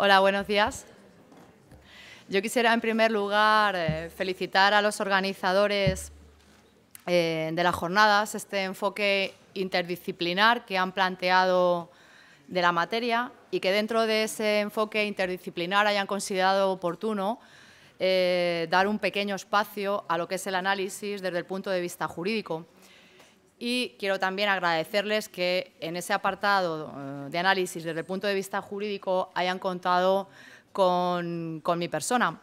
Hola, buenos días. Yo quisiera, en primer lugar, eh, felicitar a los organizadores eh, de las jornadas, este enfoque interdisciplinar que han planteado de la materia y que dentro de ese enfoque interdisciplinar hayan considerado oportuno eh, dar un pequeño espacio a lo que es el análisis desde el punto de vista jurídico. Y quiero también agradecerles que en ese apartado eh, de análisis desde el punto de vista jurídico hayan contado con, con mi persona,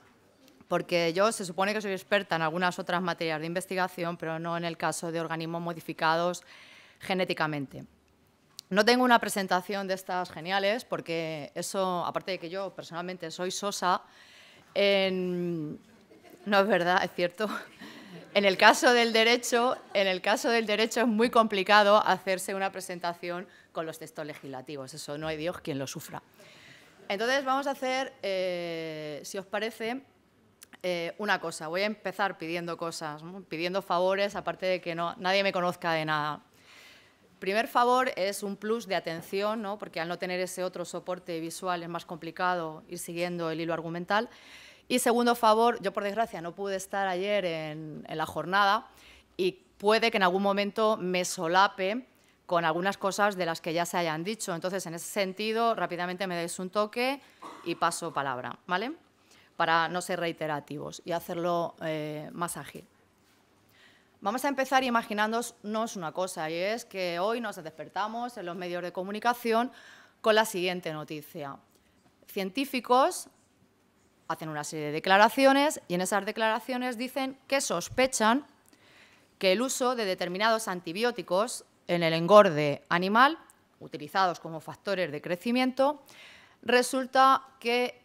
porque yo se supone que soy experta en algunas otras materias de investigación, pero no en el caso de organismos modificados genéticamente. No tengo una presentación de estas geniales, porque eso, aparte de que yo personalmente soy sosa, no es verdad, es cierto. En el caso del derecho, en el caso del derecho es muy complicado hacerse una presentación con los textos legislativos. Eso no hay Dios quien lo sufra. Entonces vamos a hacer, eh, si os parece, eh, una cosa. Voy a empezar pidiendo cosas, pidiendo favores, aparte de que no, nadie me conozca de nada. Primer favor es un plus de atención, ¿no? porque al no tener ese otro soporte visual es más complicado ir siguiendo el hilo argumental. Y segundo favor, yo por desgracia no pude estar ayer en, la jornada y puede que en algún momento me solape con algunas cosas de las que ya se hayan dicho. Entonces, en ese sentido, rápidamente me deis un toque y paso palabra, ¿vale? Para no ser reiterativos y hacerlo eh, más ágil. Vamos a empezar imaginándonos una cosa, y es que hoy nos despertamos en los medios de comunicación con la siguiente noticia. Científicos hacen una serie de declaraciones y en esas declaraciones dicen que sospechan que el uso de determinados antibióticos en el engorde animal, utilizados como factores de crecimiento, resulta que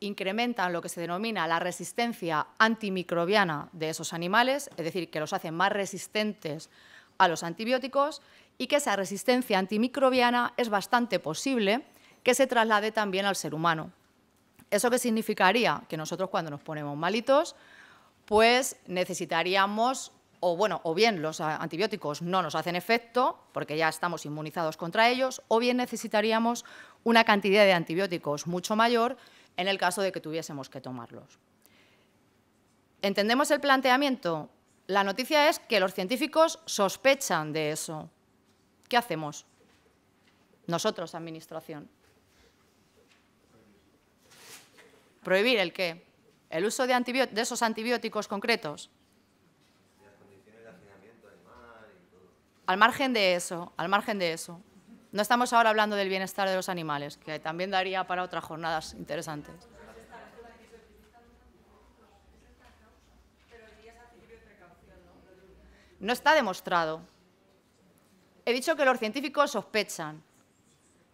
incrementan lo que se denomina la resistencia antimicrobiana de esos animales, es decir, que los hacen más resistentes a los antibióticos y que esa resistencia antimicrobiana es bastante posible que se traslade también al ser humano. ¿Eso qué significaría? Que nosotros cuando nos ponemos malitos, pues necesitaríamos, o bueno, o bien los antibióticos no nos hacen efecto, porque ya estamos inmunizados contra ellos, o bien necesitaríamos una cantidad de antibióticos mucho mayor en el caso de que tuviésemos que tomarlos. ¿Entendemos el planteamiento? La noticia es que los científicos sospechan de eso. ¿Qué hacemos? Nosotros, Administración. ¿Prohibir el qué? ¿El uso de, esos antibióticos concretos? Al margen de eso, al margen de eso. No estamos ahora hablando del bienestar de los animales, que también daría para otras jornadas interesantes. No está demostrado. He dicho que los científicos sospechan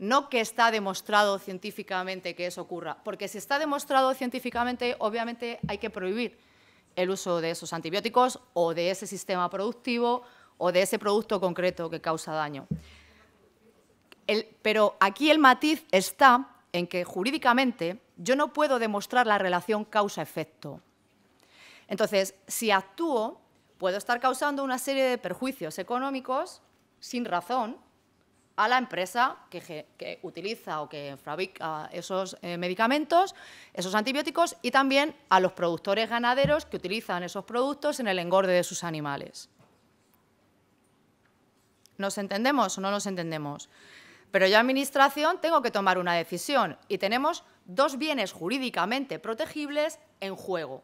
no que está demostrado científicamente que eso ocurra, porque si está demostrado científicamente, obviamente hay que prohibir el uso de esos antibióticos o de ese sistema productivo o de ese producto concreto que causa daño. pero aquí el matiz está en que jurídicamente yo no puedo demostrar la relación causa-efecto. Entonces, si actúo, puedo estar causando una serie de perjuicios económicos sin razón, a la empresa que, utiliza o que fabrica esos eh, medicamentos, esos antibióticos, y también a los productores ganaderos que utilizan esos productos en el engorde de sus animales. ¿Nos entendemos o no nos entendemos? Pero yo, Administración, tengo que tomar una decisión y tenemos dos bienes jurídicamente protegibles en juego.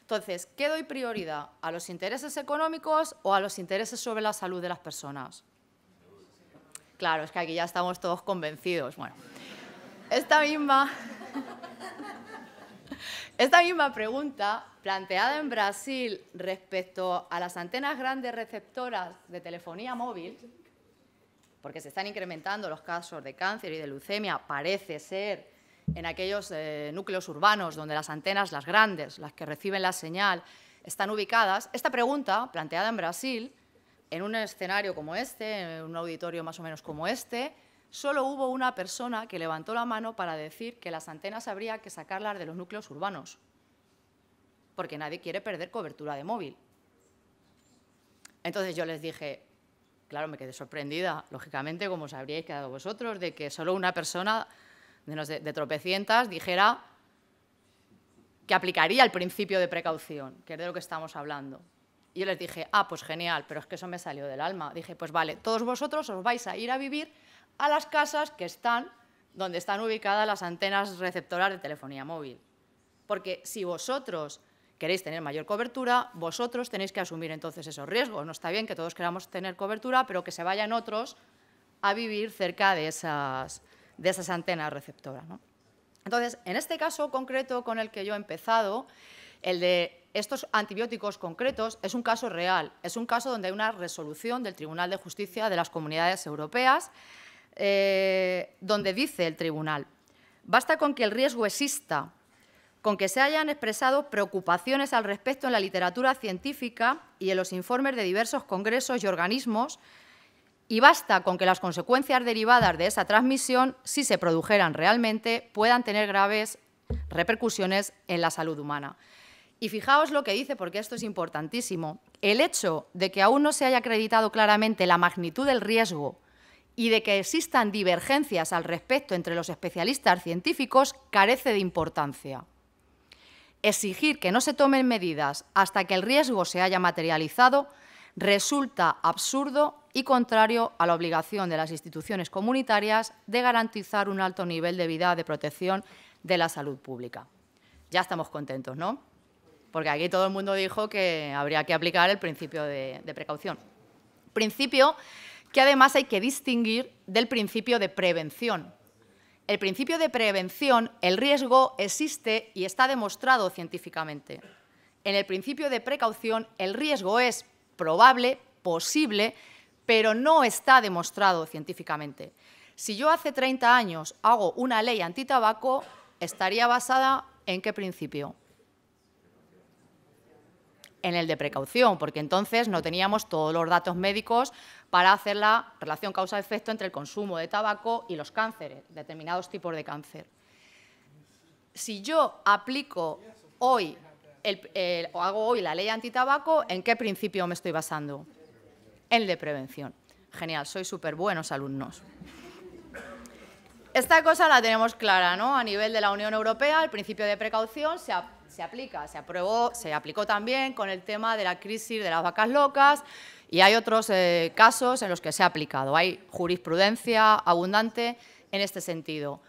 Entonces, ¿qué doy prioridad? ¿A los intereses económicos o a los intereses sobre la salud de las personas? Claro, es que aquí ya estamos todos convencidos. Bueno, esta misma, esta misma pregunta planteada en Brasil respecto a las antenas grandes receptoras de telefonía móvil, porque se están incrementando los casos de cáncer y de leucemia, parece ser en aquellos eh, núcleos urbanos donde las antenas, las grandes, las que reciben la señal, están ubicadas. Esta pregunta, planteada en Brasil, en un escenario como este, en un auditorio más o menos como este, solo hubo una persona que levantó la mano para decir que las antenas habría que sacarlas de los núcleos urbanos, porque nadie quiere perder cobertura de móvil. Entonces yo les dije, claro, me quedé sorprendida, lógicamente, como os habríais quedado vosotros, de que solo una persona de, de tropecientas, dijera que aplicaría el principio de precaución, que es de lo que estamos hablando. Y yo les dije, ah, pues genial, pero es que eso me salió del alma. Dije, pues vale, todos vosotros os vais a ir a vivir a las casas que están donde están ubicadas las antenas receptoras de telefonía móvil. Porque si vosotros queréis tener mayor cobertura, vosotros tenéis que asumir entonces esos riesgos. No está bien que todos queramos tener cobertura, pero que se vayan otros a vivir cerca de esas, de esas antenas receptoras. Entonces, en este caso concreto con el que yo he empezado, el de estos antibióticos concretos es un caso real, es un caso donde hay una resolución del Tribunal de Justicia de las Comunidades Europeas, eh, donde dice el tribunal, basta con que el riesgo exista, con que se hayan expresado preocupaciones al respecto en la literatura científica y en los informes de diversos congresos y organismos y basta con que las consecuencias derivadas de esa transmisión, si se produjeran realmente, puedan tener graves repercusiones en la salud humana. Y fijaos lo que dice, porque esto es importantísimo. El hecho de que aún no se haya acreditado claramente la magnitud del riesgo y de que existan divergencias al respecto entre los especialistas científicos carece de importancia. Exigir que no se tomen medidas hasta que el riesgo se haya materializado resulta absurdo y contrario a la obligación de las instituciones comunitarias de garantizar un alto nivel de vida de protección de la salud pública. Ya estamos contentos, ¿no? Porque aquí todo el mundo dijo que habría que aplicar el principio de, de precaución. Principio que además hay que distinguir del principio de prevención. El principio de prevención, el riesgo existe y está demostrado científicamente. En el principio de precaución, el riesgo es probable, posible, pero no está demostrado científicamente. Si yo hace 30 años hago una ley antitabaco, estaría basada en qué principio? En el de precaución, porque entonces no teníamos todos los datos médicos para hacer la relación causa-efecto entre el consumo de tabaco y los cánceres, determinados tipos de cáncer. Si yo aplico hoy o hago hoy la ley antitabaco, ¿en qué principio me estoy basando? En el de prevención. Genial, sois súper buenos alumnos. Esta cosa la tenemos clara, ¿no? A nivel de la Unión Europea, el principio de precaución se, se aplica, se aprobó, se aplicó también con el tema de la crisis de las vacas locas y hay otros eh, casos en los que se ha aplicado. Hay jurisprudencia abundante en este sentido.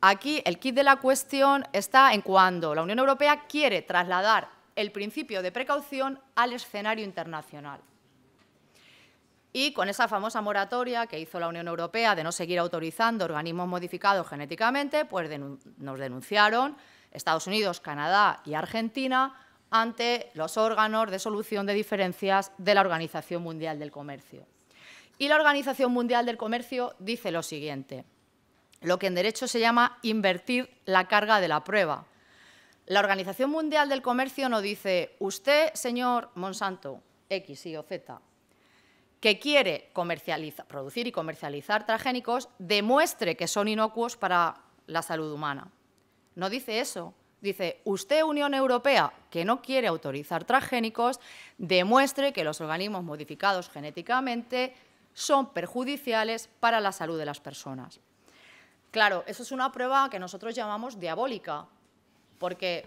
Aquí el kit de la cuestión está en cuando la Unión Europea quiere trasladar el principio de precaución al escenario internacional. Y con esa famosa moratoria que hizo la Unión Europea de no seguir autorizando organismos modificados genéticamente, pues nos denunciaron Estados Unidos, Canadá y Argentina ante los órganos de solución de diferencias de la Organización Mundial del Comercio. Y la Organización Mundial del Comercio dice lo siguiente, lo que en derecho se llama invertir la carga de la prueba. La Organización Mundial del Comercio no dice, usted, señor Monsanto, X, Y o Z, que quiere producir y comercializar transgénicos, demuestre que son inocuos para la salud humana. No dice eso. Dice, usted, Unión Europea, que no quiere autorizar transgénicos, demuestre que los organismos modificados genéticamente son perjudiciales para la salud de las personas. Claro, eso es una prueba que nosotros llamamos diabólica, porque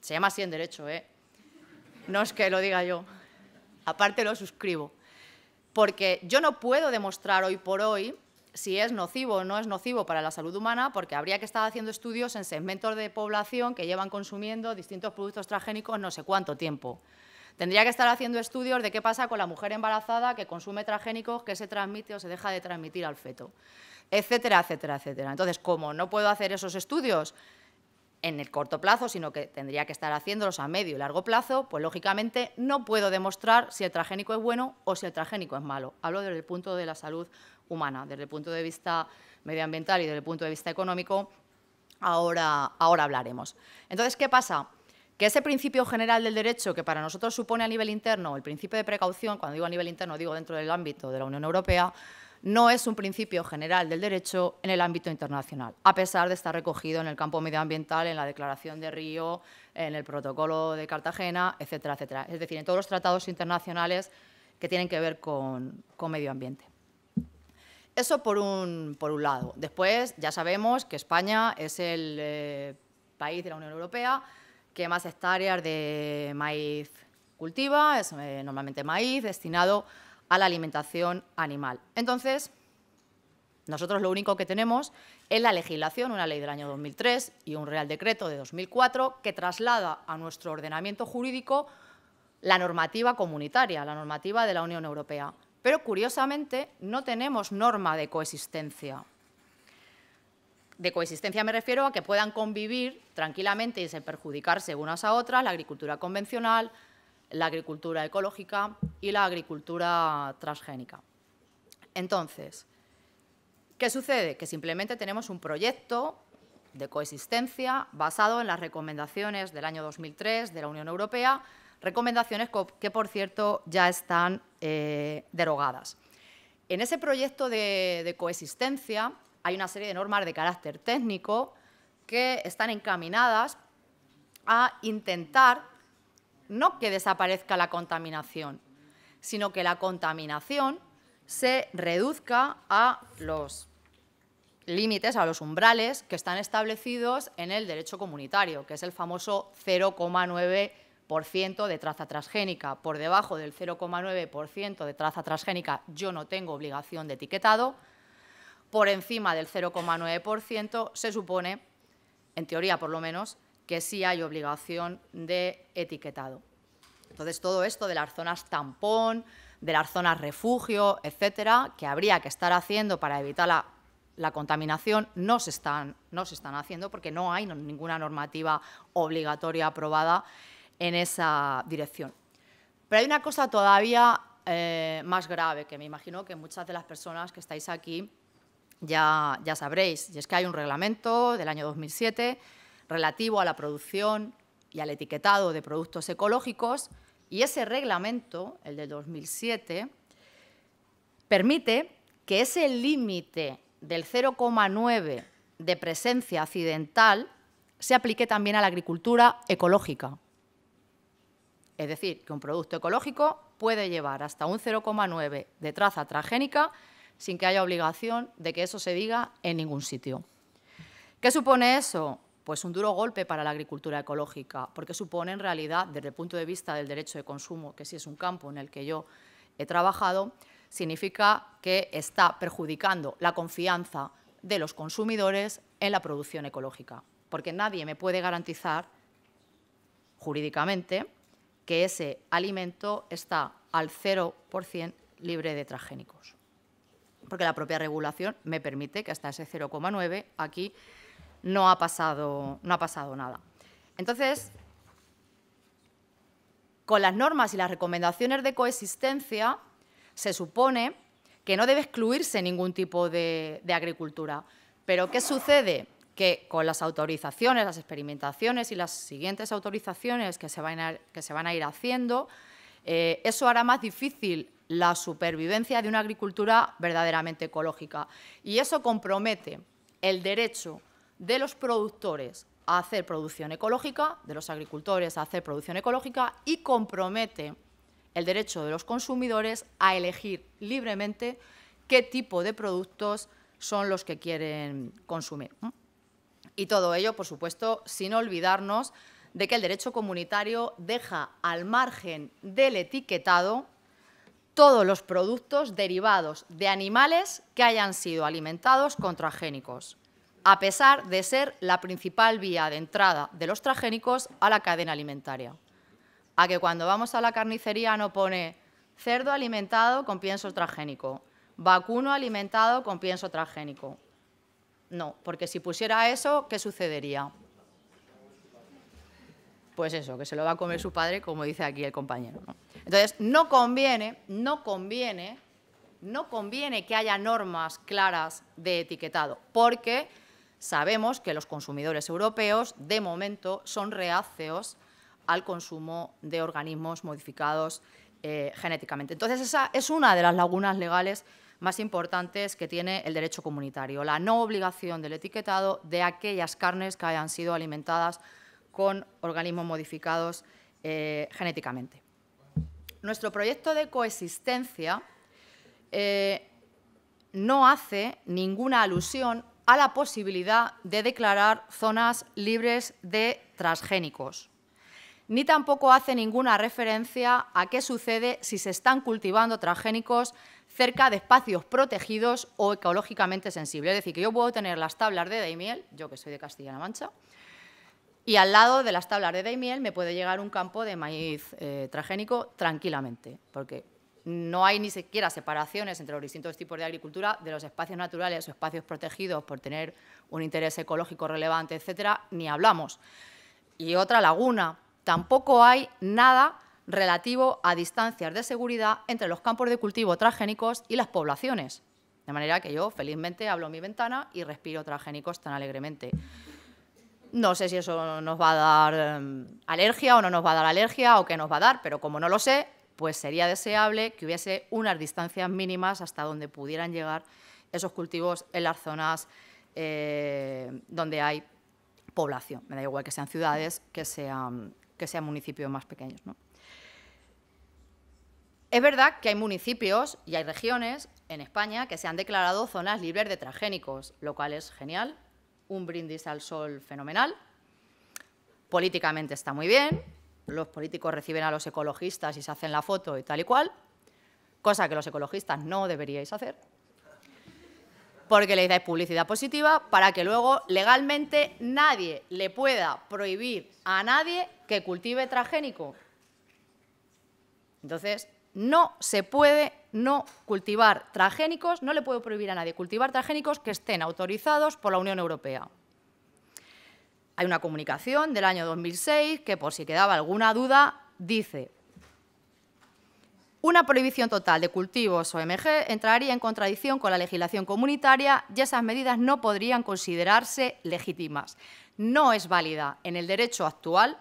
se llama así en derecho, ¿eh? No es que lo diga yo, aparte lo suscribo. Porque yo no puedo demostrar hoy por hoy si es nocivo o no es nocivo para la salud humana, porque habría que estar haciendo estudios en segmentos de población que llevan consumiendo distintos productos transgénicos no sé cuánto tiempo. Tendría que estar haciendo estudios de qué pasa con la mujer embarazada que consume transgénicos, que se transmite o se deja de transmitir al feto etcétera, etcétera, etcétera. Entonces, como no puedo hacer esos estudios en el corto plazo, sino que tendría que estar haciéndolos a medio y largo plazo, pues lógicamente no puedo demostrar si el transgénico es bueno o si el transgénico es malo. Hablo desde el punto de la salud humana, desde el punto de vista medioambiental y desde el punto de vista económico, ahora, ahora hablaremos. Entonces, ¿qué pasa? Que ese principio general del derecho, que para nosotros supone a nivel interno el principio de precaución, cuando digo a nivel interno digo dentro del ámbito de la Unión Europea, no es un principio general del derecho en el ámbito internacional, a pesar de estar recogido en el campo medioambiental, en la Declaración de Río, en el Protocolo de Cartagena, etcétera, etcétera. Es decir, en todos los tratados internacionales que tienen que ver con, medio ambiente. Eso por un, por un lado. Después ya sabemos que España es el eh, país de la Unión Europea que más hectáreas de maíz cultiva, es eh, normalmente maíz destinado a la alimentación animal. Entonces, nosotros lo único que tenemos es la legislación, una ley del año 2003 y un Real Decreto de 2004 que traslada a nuestro ordenamiento jurídico la normativa comunitaria, la normativa de la Unión Europea. Pero, curiosamente, no tenemos norma de coexistencia. De coexistencia me refiero a que puedan convivir tranquilamente y sin perjudicarse unas a otras la agricultura convencional, la agricultura ecológica y la agricultura transgénica. Entonces, ¿qué sucede? Que simplemente tenemos un proyecto de coexistencia basado en las recomendaciones del año 2003 de la Unión Europea recomendaciones que, por cierto, ya están eh, derogadas. En ese proyecto de, coexistencia hay una serie de normas de carácter técnico que están encaminadas a intentar no que desaparezca la contaminación, sino que la contaminación se reduzca a los límites, a los umbrales que están establecidos en el derecho comunitario, que es el famoso 0,9 de traza transgénica. Por debajo del 0,9% de traza transgénica yo no tengo obligación de etiquetado. Por encima del 0,9% se supone, en teoría por lo menos, que sí hay obligación de etiquetado. Entonces, todo esto de las zonas tampón, de las zonas refugio, etcétera, que habría que estar haciendo para evitar la, contaminación, no se, están, no se están haciendo porque no hay ninguna normativa obligatoria aprobada en esa dirección. Pero hay una cosa todavía eh, más grave que me imagino que muchas de las personas que estáis aquí ya, ya sabréis, y es que hay un reglamento del año 2007 relativo a la producción y al etiquetado de productos ecológicos, y ese reglamento, el de 2007, permite que ese límite del 0,9 de presencia accidental se aplique también a la agricultura ecológica. Es decir, que un producto ecológico puede llevar hasta un 0,9 de traza transgénica sin que haya obligación de que eso se diga en ningún sitio. ¿Qué supone eso? Pues un duro golpe para la agricultura ecológica, porque supone en realidad, desde el punto de vista del derecho de consumo, que sí es un campo en el que yo he trabajado, significa que está perjudicando la confianza de los consumidores en la producción ecológica, porque nadie me puede garantizar jurídicamente que ese alimento está al 0% libre de transgénicos. Porque la propia regulación me permite que hasta ese 0,9 aquí no ha, pasado, no ha pasado nada. Entonces, con las normas y las recomendaciones de coexistencia, se supone que no debe excluirse ningún tipo de, de agricultura. Pero, ¿qué sucede? Que con las autorizaciones, las experimentaciones y las siguientes autorizaciones que se van a, ir haciendo, eh, eso hará más difícil la supervivencia de una agricultura verdaderamente ecológica. Y eso compromete el derecho de los productores a hacer producción ecológica, de los agricultores a hacer producción ecológica y compromete el derecho de los consumidores a elegir libremente qué tipo de productos son los que quieren consumir. Y todo ello, por supuesto, sin olvidarnos de que el derecho comunitario deja al margen del etiquetado todos los productos derivados de animales que hayan sido alimentados con transgénicos, a pesar de ser la principal vía de entrada de los transgénicos a la cadena alimentaria. A que cuando vamos a la carnicería no pone cerdo alimentado con pienso transgénico, vacuno alimentado con pienso transgénico. No, porque si pusiera eso, ¿qué sucedería? Pues eso, que se lo va a comer su padre, como dice aquí el compañero. Entonces, no conviene, no conviene, no conviene que haya normas claras de etiquetado, porque sabemos que los consumidores europeos, de momento, son reacios al consumo de organismos modificados eh, genéticamente. Entonces, esa es una de las lagunas legales más importantes que tiene el derecho comunitario, la no obligación del etiquetado de aquellas carnes que hayan sido alimentadas con organismos modificados eh, genéticamente. Nuestro proyecto de coexistencia eh, no hace ninguna alusión a la posibilidad de declarar zonas libres de transgénicos, ni tampoco hace ninguna referencia a qué sucede si se están cultivando transgénicos cerca de espacios protegidos o ecológicamente sensibles. Es decir, que yo puedo tener las tablas de Daimiel, yo que soy de Castilla-La Mancha, y al lado de las tablas de Daimiel me puede llegar un campo de maíz eh, transgénico tranquilamente, porque no hay ni siquiera separaciones entre los distintos tipos de agricultura de los espacios naturales o espacios protegidos por tener un interés ecológico relevante, etcétera, ni hablamos. Y otra laguna, tampoco hay nada relativo a distancias de seguridad entre los campos de cultivo transgénicos y las poblaciones. De manera que yo, felizmente, abro mi ventana y respiro transgénicos tan alegremente. No sé si eso nos va a dar em, alergia o no nos va a dar alergia o qué nos va a dar, pero como no lo sé, pues sería deseable que hubiese unas distancias mínimas hasta donde pudieran llegar esos cultivos en las zonas eh, donde hay población. Me da igual que sean ciudades, que sean, que sean municipios más pequeños. Es verdad que hay municipios y hay regiones en España que se han declarado zonas libres de transgénicos, lo cual es genial, un brindis al sol fenomenal. Políticamente está muy bien, los políticos reciben a los ecologistas y se hacen la foto y tal y cual, cosa que los ecologistas no deberíais hacer, porque le dais publicidad positiva para que luego legalmente nadie le pueda prohibir a nadie que cultive transgénico. Entonces, no se puede no cultivar transgénicos, no le puedo prohibir a nadie cultivar transgénicos que estén autorizados por la Unión Europea. Hay una comunicación del año 2006 que, por si quedaba alguna duda, dice una prohibición total de cultivos OMG entraría en contradicción con la legislación comunitaria y esas medidas no podrían considerarse legítimas. No es válida en el derecho actual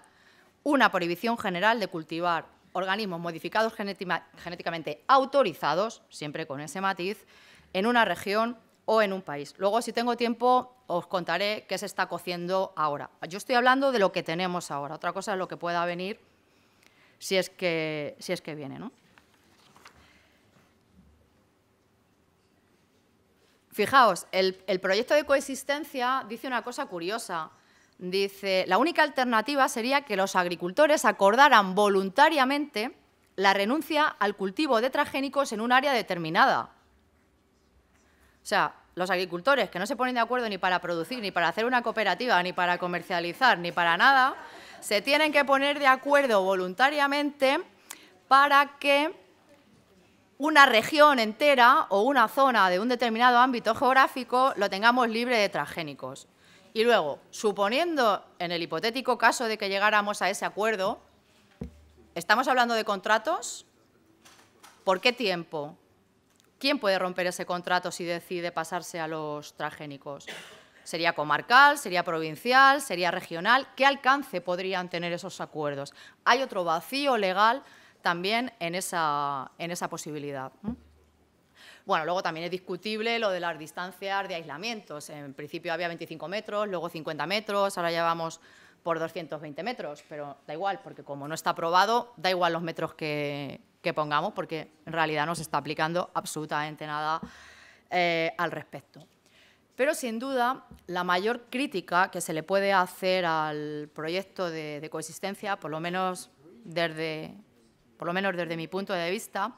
una prohibición general de cultivar organismos modificados genéticamente autorizados, siempre con ese matiz, en una región o en un país. Luego, si tengo tiempo, os contaré qué se está cociendo ahora. Yo estoy hablando de lo que tenemos ahora. Otra cosa es lo que pueda venir si es que, si es que viene. ¿no? Fijaos, el, el proyecto de coexistencia dice una cosa curiosa. Dice, la única alternativa sería que los agricultores acordaran voluntariamente la renuncia al cultivo de transgénicos en un área determinada. O sea, los agricultores que no se ponen de acuerdo ni para producir, ni para hacer una cooperativa, ni para comercializar, ni para nada, se tienen que poner de acuerdo voluntariamente para que una región entera o una zona de un determinado ámbito geográfico lo tengamos libre de transgénicos. Y luego, suponiendo en el hipotético caso de que llegáramos a ese acuerdo, ¿estamos hablando de contratos? ¿Por qué tiempo? ¿Quién puede romper ese contrato si decide pasarse a los transgénicos? ¿Sería comarcal? ¿Sería provincial? ¿Sería regional? ¿Qué alcance podrían tener esos acuerdos? Hay otro vacío legal también en esa, en esa posibilidad. Bueno, luego también es discutible lo de las distancias de aislamientos. En principio había 25 metros, luego 50 metros, ahora ya vamos por 220 metros, pero da igual, porque como no está aprobado, da igual los metros que, pongamos, porque en realidad no se está aplicando absolutamente nada eh, al respecto. Pero sin duda, la mayor crítica que se le puede hacer al proyecto de, coexistencia, por lo, menos desde, por lo menos desde mi punto de vista,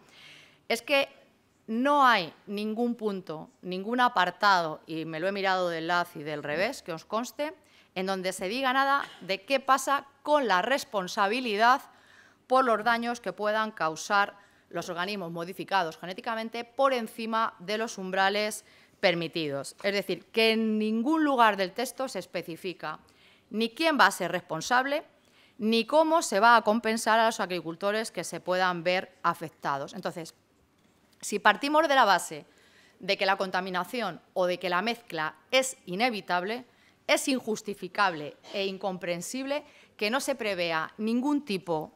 es que no hay ningún punto, ningún apartado, y me lo he mirado del lado y del revés, que os conste, en donde se diga nada de qué pasa con la responsabilidad por los daños que puedan causar los organismos modificados genéticamente por encima de los umbrales permitidos. Es decir, que en ningún lugar del texto se especifica ni quién va a ser responsable, ni cómo se va a compensar a los agricultores que se puedan ver afectados. Entonces, si partimos de la base de que la contaminación o de que la mezcla es inevitable, es injustificable e incomprensible que no se prevea ningún tipo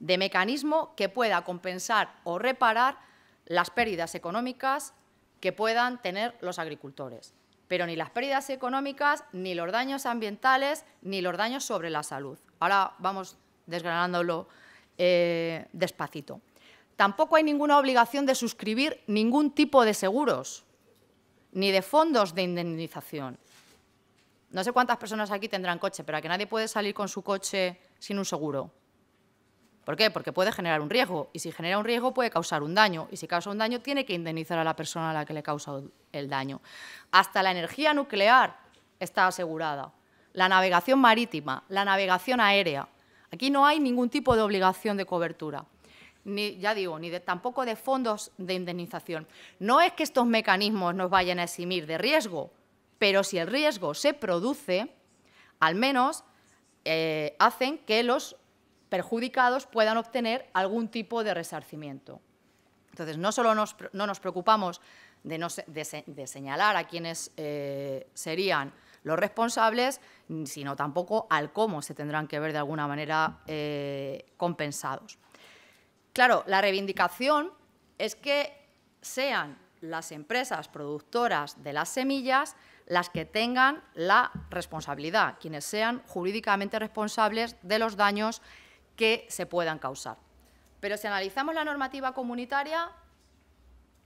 de mecanismo que pueda compensar o reparar las pérdidas económicas que puedan tener los agricultores. Pero ni las pérdidas económicas, ni los daños ambientales, ni los daños sobre la salud. Ahora vamos desgranándolo eh, despacito. Tampoco hay ninguna obligación de suscribir ningún tipo de seguros. ni de fondos de indemnización. No sé cuántas personas aquí tendrán coche, pero a que nadie puede salir con su coche sin un seguro. ¿Por qué? Porque puede generar un riesgo y si genera un riesgo puede causar un daño y si causa un daño tiene que indemnizar a la persona a la que le causa el daño. Hasta la energía nuclear está asegurada, la navegación marítima, la navegación aérea. Aquí no hay ningún tipo de obligación de cobertura, ni, ya digo, ni tampoco de fondos de indemnización. No es que estos mecanismos nos vayan a eximir de riesgo, pero si el riesgo se produce, al menos eh, hacen que los perjudicados puedan obtener algún tipo de resarcimiento. Entonces, no solo no nos preocupamos de, señalar a quienes eh, serían los responsables, sino tampoco al cómo se tendrán que ver de alguna manera eh, compensados. Claro, la reivindicación es que sean las empresas productoras de las semillas las que tengan la responsabilidad, quienes sean jurídicamente responsables de los daños que se puedan causar. Pero si analizamos la normativa comunitaria,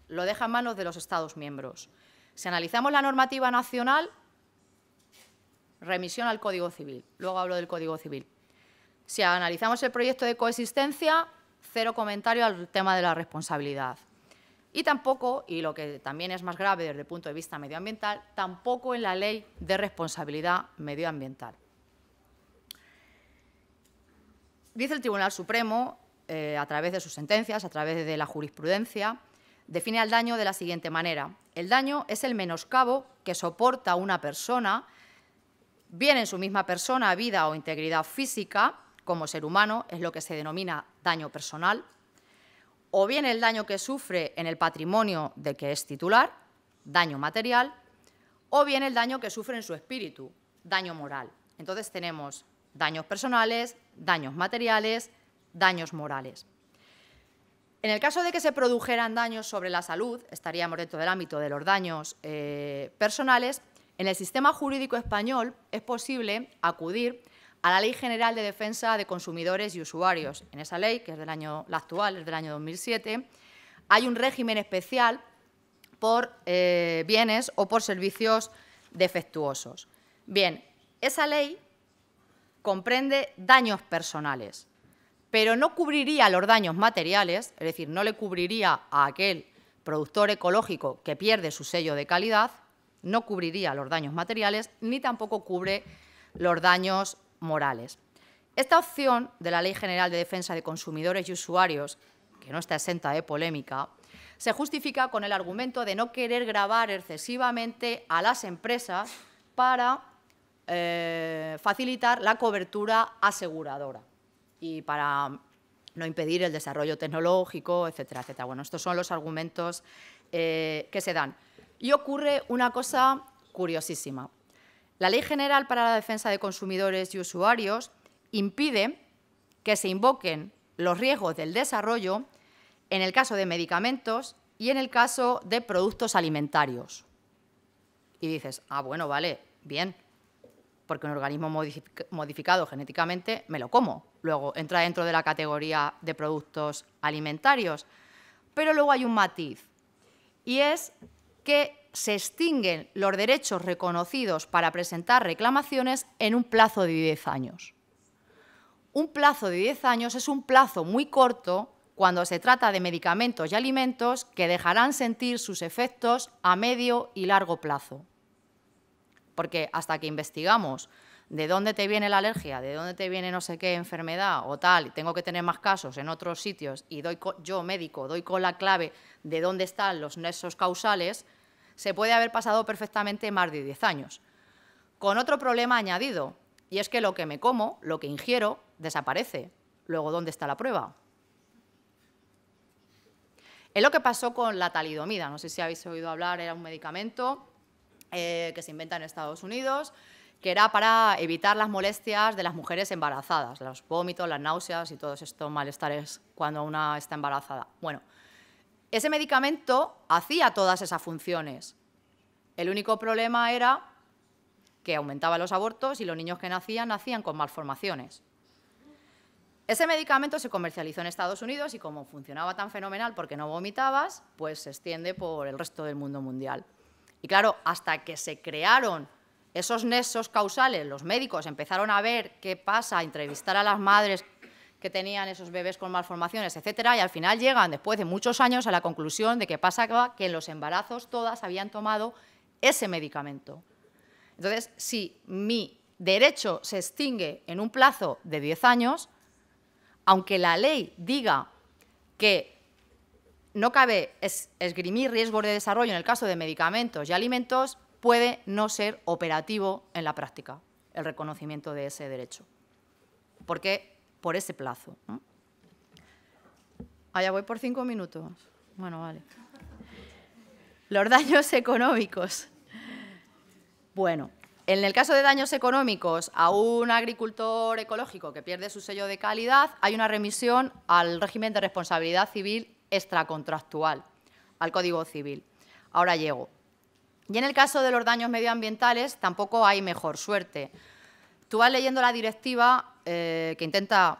lo deja en manos de los Estados miembros. Si analizamos la normativa nacional, remisión al Código Civil. Luego hablo del Código Civil. Si analizamos el proyecto de coexistencia, cero comentario al tema de la responsabilidad. Y tampoco, y lo que también es más grave desde el punto de vista medioambiental, tampoco en la ley de responsabilidad medioambiental. Dice el Tribunal Supremo, eh, a través de sus sentencias, a través de la jurisprudencia, define al daño de la siguiente manera. El daño es el menoscabo que soporta una persona, bien en su misma persona, vida o integridad física, como ser humano, es lo que se denomina daño personal, o bien el daño que sufre en el patrimonio de que es titular, daño material, o bien el daño que sufre en su espíritu, daño moral. Entonces tenemos daños personales, daños materiales, daños morales. En el caso de que se produjeran daños sobre la salud, estaríamos dentro del ámbito de los daños eh, personales, en el sistema jurídico español es posible acudir a la Ley General de Defensa de Consumidores y Usuarios. En esa ley, que es del año, la actual, es del año 2007, hay un régimen especial por eh, bienes o por servicios defectuosos. Bien, esa ley comprende daños personales, pero no cubriría los daños materiales, es decir, no le cubriría a aquel productor ecológico que pierde su sello de calidad, no cubriría los daños materiales, ni tampoco cubre los daños morales. Esta opción de la Ley General de Defensa de Consumidores y Usuarios, que no está exenta de polémica, se justifica con el argumento de no querer grabar excesivamente a las empresas para eh, facilitar la cobertura aseguradora y para no impedir el desarrollo tecnológico, etcétera, etcétera. Bueno, estos son los argumentos eh, que se dan. Y ocurre una cosa curiosísima. La Ley General para la Defensa de Consumidores y Usuarios impide que se invoquen los riesgos del desarrollo en el caso de medicamentos y en el caso de productos alimentarios. Y dices, ah, bueno, vale, bien, porque un organismo modificado genéticamente me lo como. Luego entra dentro de la categoría de productos alimentarios. Pero luego hay un matiz, y es que se extinguen los derechos reconocidos para presentar reclamaciones en un plazo de 10 años. Un plazo de 10 años es un plazo muy corto cuando se trata de medicamentos y alimentos que dejarán sentir sus efectos a medio y largo plazo porque hasta que investigamos de dónde te viene la alergia, de dónde te viene no sé qué enfermedad o tal, y tengo que tener más casos en otros sitios y doy yo médico doy con la clave de dónde están los nexos causales, se puede haber pasado perfectamente más de 10 años. Con otro problema añadido, y es que lo que me como, lo que ingiero, desaparece. Luego, ¿dónde está la prueba? Es lo que pasó con la talidomida, no sé si habéis oído hablar, era un medicamento eh, que se inventa en Estados Unidos, que era para evitar las molestias de las mujeres embarazadas, los vómitos, las náuseas y todos estos malestares cuando una está embarazada. Bueno, ese medicamento hacía todas esas funciones. El único problema era que aumentaba los abortos y los niños que nacían nacían con malformaciones. Ese medicamento se comercializó en Estados Unidos y como funcionaba tan fenomenal porque no vomitabas, pues se extiende por el resto del mundo mundial. Y claro, hasta que se crearon esos nexos causales, los médicos empezaron a ver qué pasa, a entrevistar a las madres que tenían esos bebés con malformaciones, etcétera, y al final llegan, después de muchos años, a la conclusión de que pasa que en los embarazos todas habían tomado ese medicamento. Entonces, si mi derecho se extingue en un plazo de 10 años, aunque la ley diga que no cabe esgrimir riesgos de desarrollo en el caso de medicamentos y alimentos, puede no ser operativo en la práctica el reconocimiento de ese derecho. Porque por ese plazo. Allá voy por cinco minutos. Bueno, vale. Los daños económicos. Bueno, en el caso de daños económicos a un agricultor ecológico que pierde su sello de calidad, hay una remisión al régimen de responsabilidad civil extracontractual, al Código Civil. Ahora llego. Y en el caso de los daños medioambientales tampoco hay mejor suerte. Tú vas leyendo la directiva eh, que intenta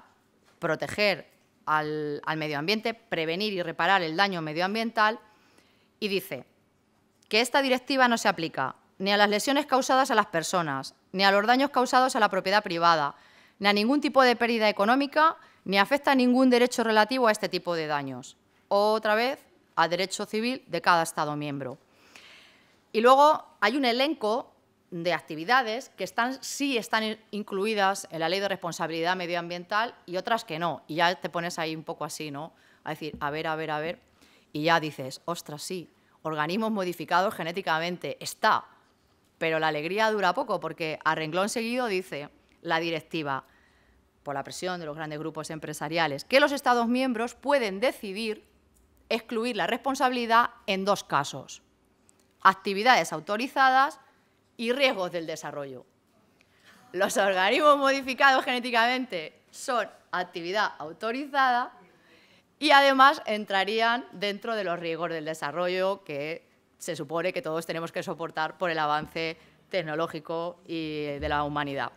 proteger al, al medio ambiente, prevenir y reparar el daño medioambiental, y dice que esta directiva no se aplica ni a las lesiones causadas a las personas, ni a los daños causados a la propiedad privada, ni a ningún tipo de pérdida económica, ni afecta a ningún derecho relativo a este tipo de daños. Otra vez, al derecho civil de cada Estado miembro. Y luego hay un elenco de actividades que están, sí están incluidas en la Ley de Responsabilidad Medioambiental y otras que no. Y ya te pones ahí un poco así, ¿no? A decir, a ver, a ver, a ver. Y ya dices, ostras, sí, organismos modificados genéticamente, está, pero la alegría dura poco porque a renglón seguido dice la directiva, por la presión de los grandes grupos empresariales, que los Estados miembros pueden decidir excluir la responsabilidad en dos casos, actividades autorizadas y riesgos del desarrollo. Los organismos modificados genéticamente son actividad autorizada y además entrarían dentro de los riesgos del desarrollo que se supone que todos tenemos que soportar por el avance tecnológico y de la humanidad.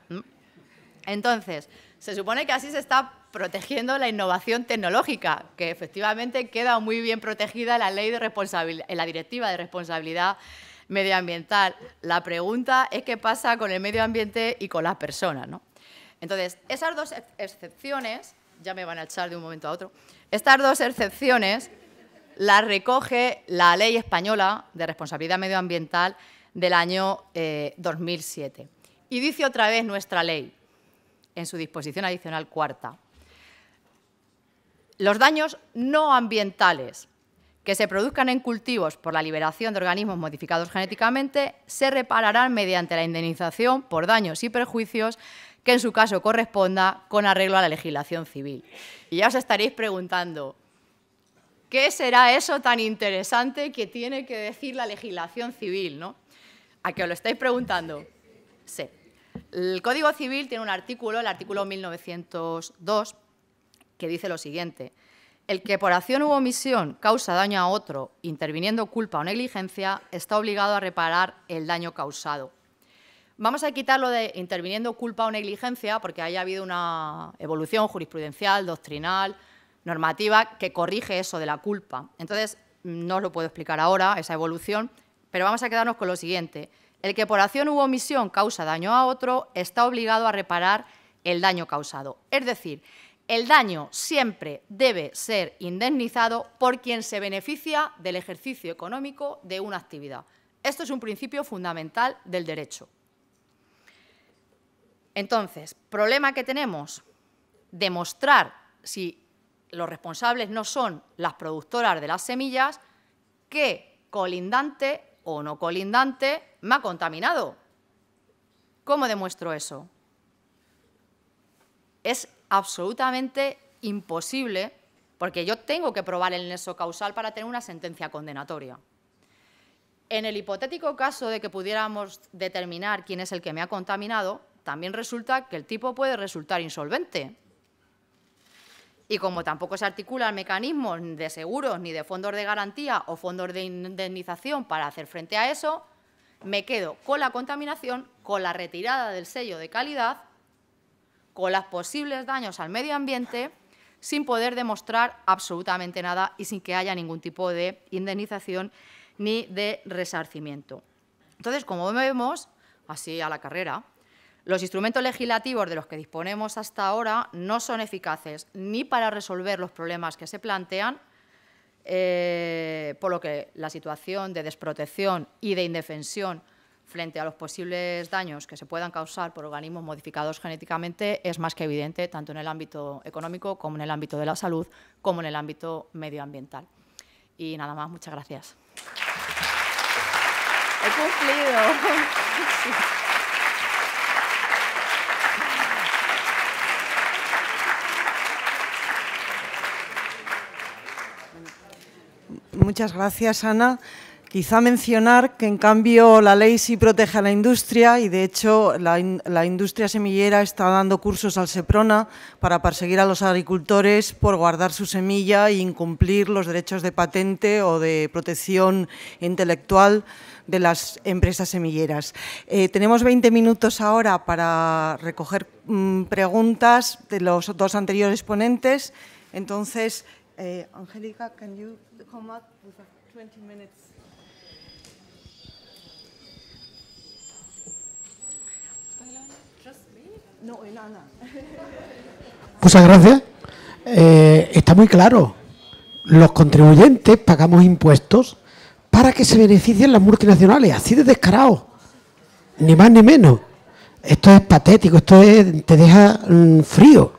Entonces, se supone que así se está protegiendo la innovación tecnológica, que efectivamente queda muy bien protegida en la, ley de en la directiva de responsabilidad medioambiental. La pregunta es qué pasa con el medio ambiente y con las personas. Entonces, esas dos excepciones, ya me van a echar de un momento a otro, estas dos excepciones la recoge la Ley Española de Responsabilidad Medioambiental del año 2007. Eh, y dice otra vez nuestra ley, en su disposición adicional cuarta, los daños no ambientales que se produzcan en cultivos por la liberación de organismos modificados genéticamente se repararán mediante la indemnización por daños y perjuicios que en su caso corresponda con arreglo a la legislación civil. Y ya os estaréis preguntando, ¿Qué será eso tan interesante que tiene que decir la legislación civil? ¿no? ¿A qué os lo estáis preguntando? Sí. El Código Civil tiene un artículo, el artículo 1902, que dice lo siguiente. El que por acción u omisión causa daño a otro, interviniendo culpa o negligencia, está obligado a reparar el daño causado. Vamos a quitarlo de interviniendo culpa o negligencia porque haya habido una evolución jurisprudencial, doctrinal, normativa que corrige eso de la culpa. Entonces, no os lo puedo explicar ahora, esa evolución, pero vamos a quedarnos con lo siguiente. El que por acción u omisión causa daño a otro está obligado a reparar el daño causado. Es decir, el daño siempre debe ser indemnizado por quien se beneficia del ejercicio económico de una actividad. Esto es un principio fundamental del derecho. Entonces, problema que tenemos, demostrar si los responsables no son las productoras de las semillas, que colindante o no colindante me ha contaminado. ¿Cómo demuestro eso? Es absolutamente imposible porque yo tengo que probar el nexo causal para tener una sentencia condenatoria. En el hipotético caso de que pudiéramos determinar quién es el que me ha contaminado, también resulta que el tipo puede resultar insolvente, y como tampoco se articulan mecanismos de seguros ni de fondos de garantía o fondos de indemnización para hacer frente a eso, me quedo con la contaminación, con la retirada del sello de calidad, con los posibles daños al medio ambiente, sin poder demostrar absolutamente nada y sin que haya ningún tipo de indemnización ni de resarcimiento. Entonces, como vemos, así a la carrera, los instrumentos legislativos de los que disponemos hasta ahora no son eficaces ni para resolver los problemas que se plantean, eh, por lo que la situación de desprotección y de indefensión frente a los posibles daños que se puedan causar por organismos modificados genéticamente es más que evidente, tanto en el ámbito económico como en el ámbito de la salud, como en el ámbito medioambiental. Y nada más, muchas gracias. He cumplido. Muchas gracias, Ana. Quizá mencionar que, en cambio, la ley sí protege a la industria y, de hecho, la, industria semillera está dando cursos al SEPRONA para perseguir a los agricultores por guardar su semilla e incumplir los derechos de patente o de protección intelectual de las empresas semilleras. Eh, tenemos 20 minutos ahora para recoger mm, preguntas de los dos anteriores ponentes. Entonces, eh, Angélica, can you come up with 20 minutes? No, nada. Muchas gracias. Eh, está muy claro. Los contribuyentes pagamos impuestos para que se beneficien las multinacionales, así de descarado. Ni más ni menos. Esto es patético, esto te deja mm, frío.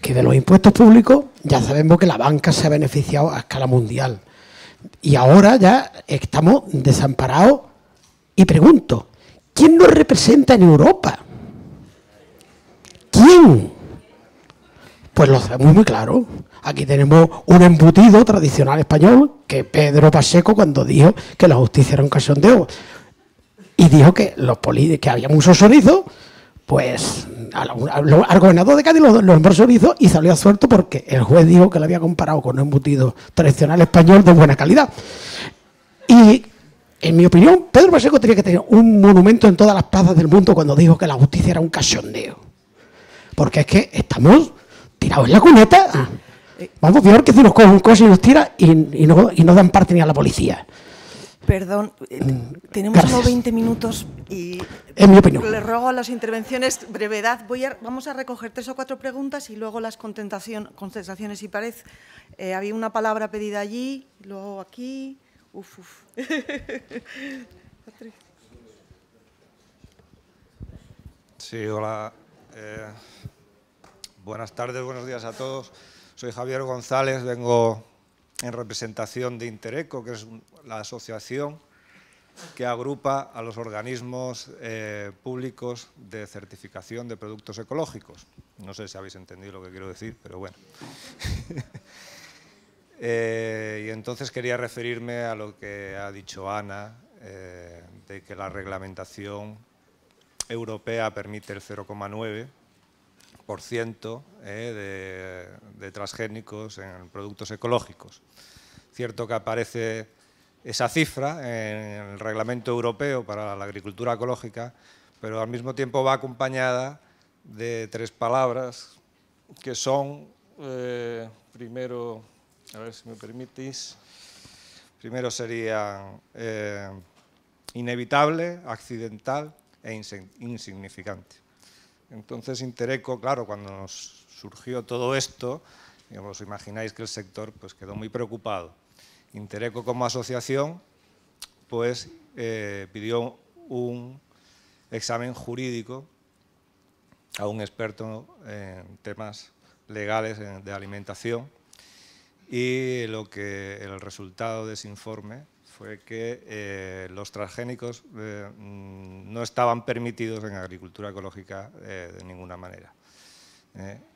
Que de los impuestos públicos ya sabemos que la banca se ha beneficiado a escala mundial. Y ahora ya estamos desamparados. Y pregunto, ¿quién nos representa en Europa? ¿Quién? Pues lo sabemos muy claro. Aquí tenemos un embutido tradicional español que Pedro Pacheco cuando dijo que la justicia era un cachondeo y dijo que los que había muchos chorizos, pues al, gobernador de Cádiz los, los y salió a suelto porque el juez dijo que lo había comparado con un embutido tradicional español de buena calidad. Y en mi opinión, Pedro Pacheco tenía que tener un monumento en todas las plazas del mundo cuando dijo que la justicia era un cachondeo. Porque es que estamos tirados en la cuneta. Ah. Vamos, peor que si nos cogen un coche y nos tira y, no, y no dan parte ni a la policía. Perdón, eh, mm, tenemos solo 20 minutos y en mi opinión. le ruego a las intervenciones brevedad. Voy a, vamos a recoger tres o cuatro preguntas y luego las contestaciones, si parece. Eh, había una palabra pedida allí, luego aquí. Uf, uf. sí, hola. Eh, buenas tardes, buenos días a todos. Soy Javier González, vengo en representación de Intereco, que es la asociación que agrupa a los organismos eh, públicos de certificación de productos ecológicos. No sé si habéis entendido lo que quiero decir, pero bueno. Eh, y entonces quería referirme a lo que ha dicho Ana, de que la reglamentación europea permite el 0,9% eh, de, transgénicos en productos ecológicos. Cierto que aparece esa cifra en el reglamento europeo para la agricultura ecológica, pero al mismo tiempo va acompañada de tres palabras que son, eh, primero, a ver si me permitís, primero sería eh, inevitable, accidental e insignificante. Entonces Intereco, claro, cuando nos surgió todo esto, os imagináis que el sector pues, quedó muy preocupado. Intereco como asociación pues, eh, pidió un examen jurídico a un experto en temas legales de alimentación y lo que el resultado de ese informe fue que eh, los transgénicos eh, mm, no estaban permitidos en agricultura ecológica eh, de ninguna manera.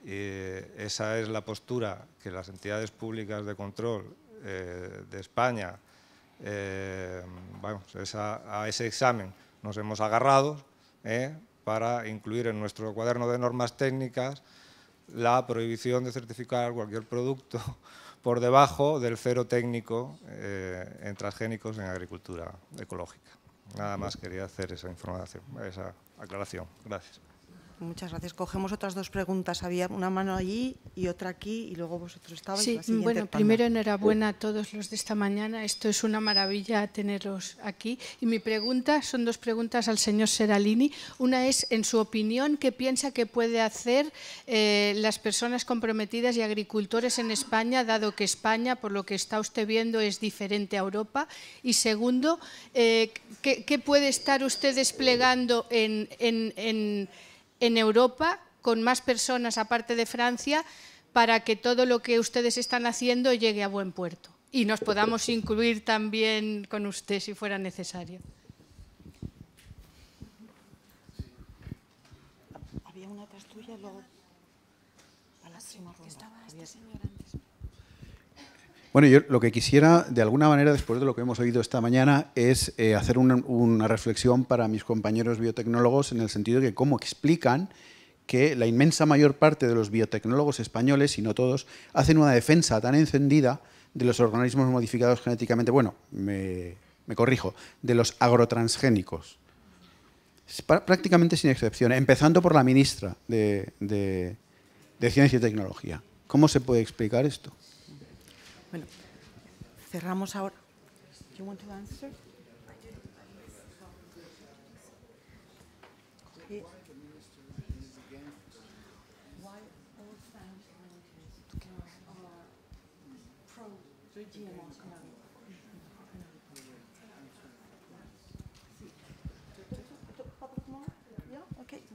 Y esa es la postura que las entidades públicas de control de España, a ese examen nos hemos agarrado para incluir en nuestro cuaderno de normas técnicas la prohibición de certificar cualquier producto por debajo del cero técnico eh, en transgénicos en agricultura ecológica. Nada más quería hacer esa información, esa aclaración. Gracias. Muchas gracias. Cogemos otras dos preguntas. Había una mano allí y otra aquí y luego vosotros estabais. Sí, bueno, primero enhorabuena a todos los de esta mañana. Esto es una maravilla tenerlos aquí. Y mi pregunta son dos preguntas al señor Seralini. Una es, en su opinión, ¿qué piensa que puede hacer eh, las personas comprometidas y agricultores en España, dado que España, por lo que está usted viendo, es diferente a Europa? Y segundo, eh, ¿qué, puede estar usted desplegando en, en en Europa con más personas aparte de Francia para que todo lo que ustedes están haciendo llegue a buen puerto y nos podamos incluir también con usted si fuera necesario. Había una tuya, luego a la Bueno, yo lo que quisiera, de alguna manera, después de lo que hemos oído esta mañana, es eh, hacer una, reflexión para mis compañeros biotecnólogos en el sentido de que cómo explican que la inmensa mayor parte de los biotecnólogos españoles, y no todos, hacen una defensa tan encendida de los organismos modificados genéticamente, bueno, me, corrijo, de los agrotransgénicos. Prácticamente sin excepción, empezando por la ministra de Ciencia y Tecnología. ¿Cómo se puede explicar esto? Bueno, cerramos ahora. You want to answer?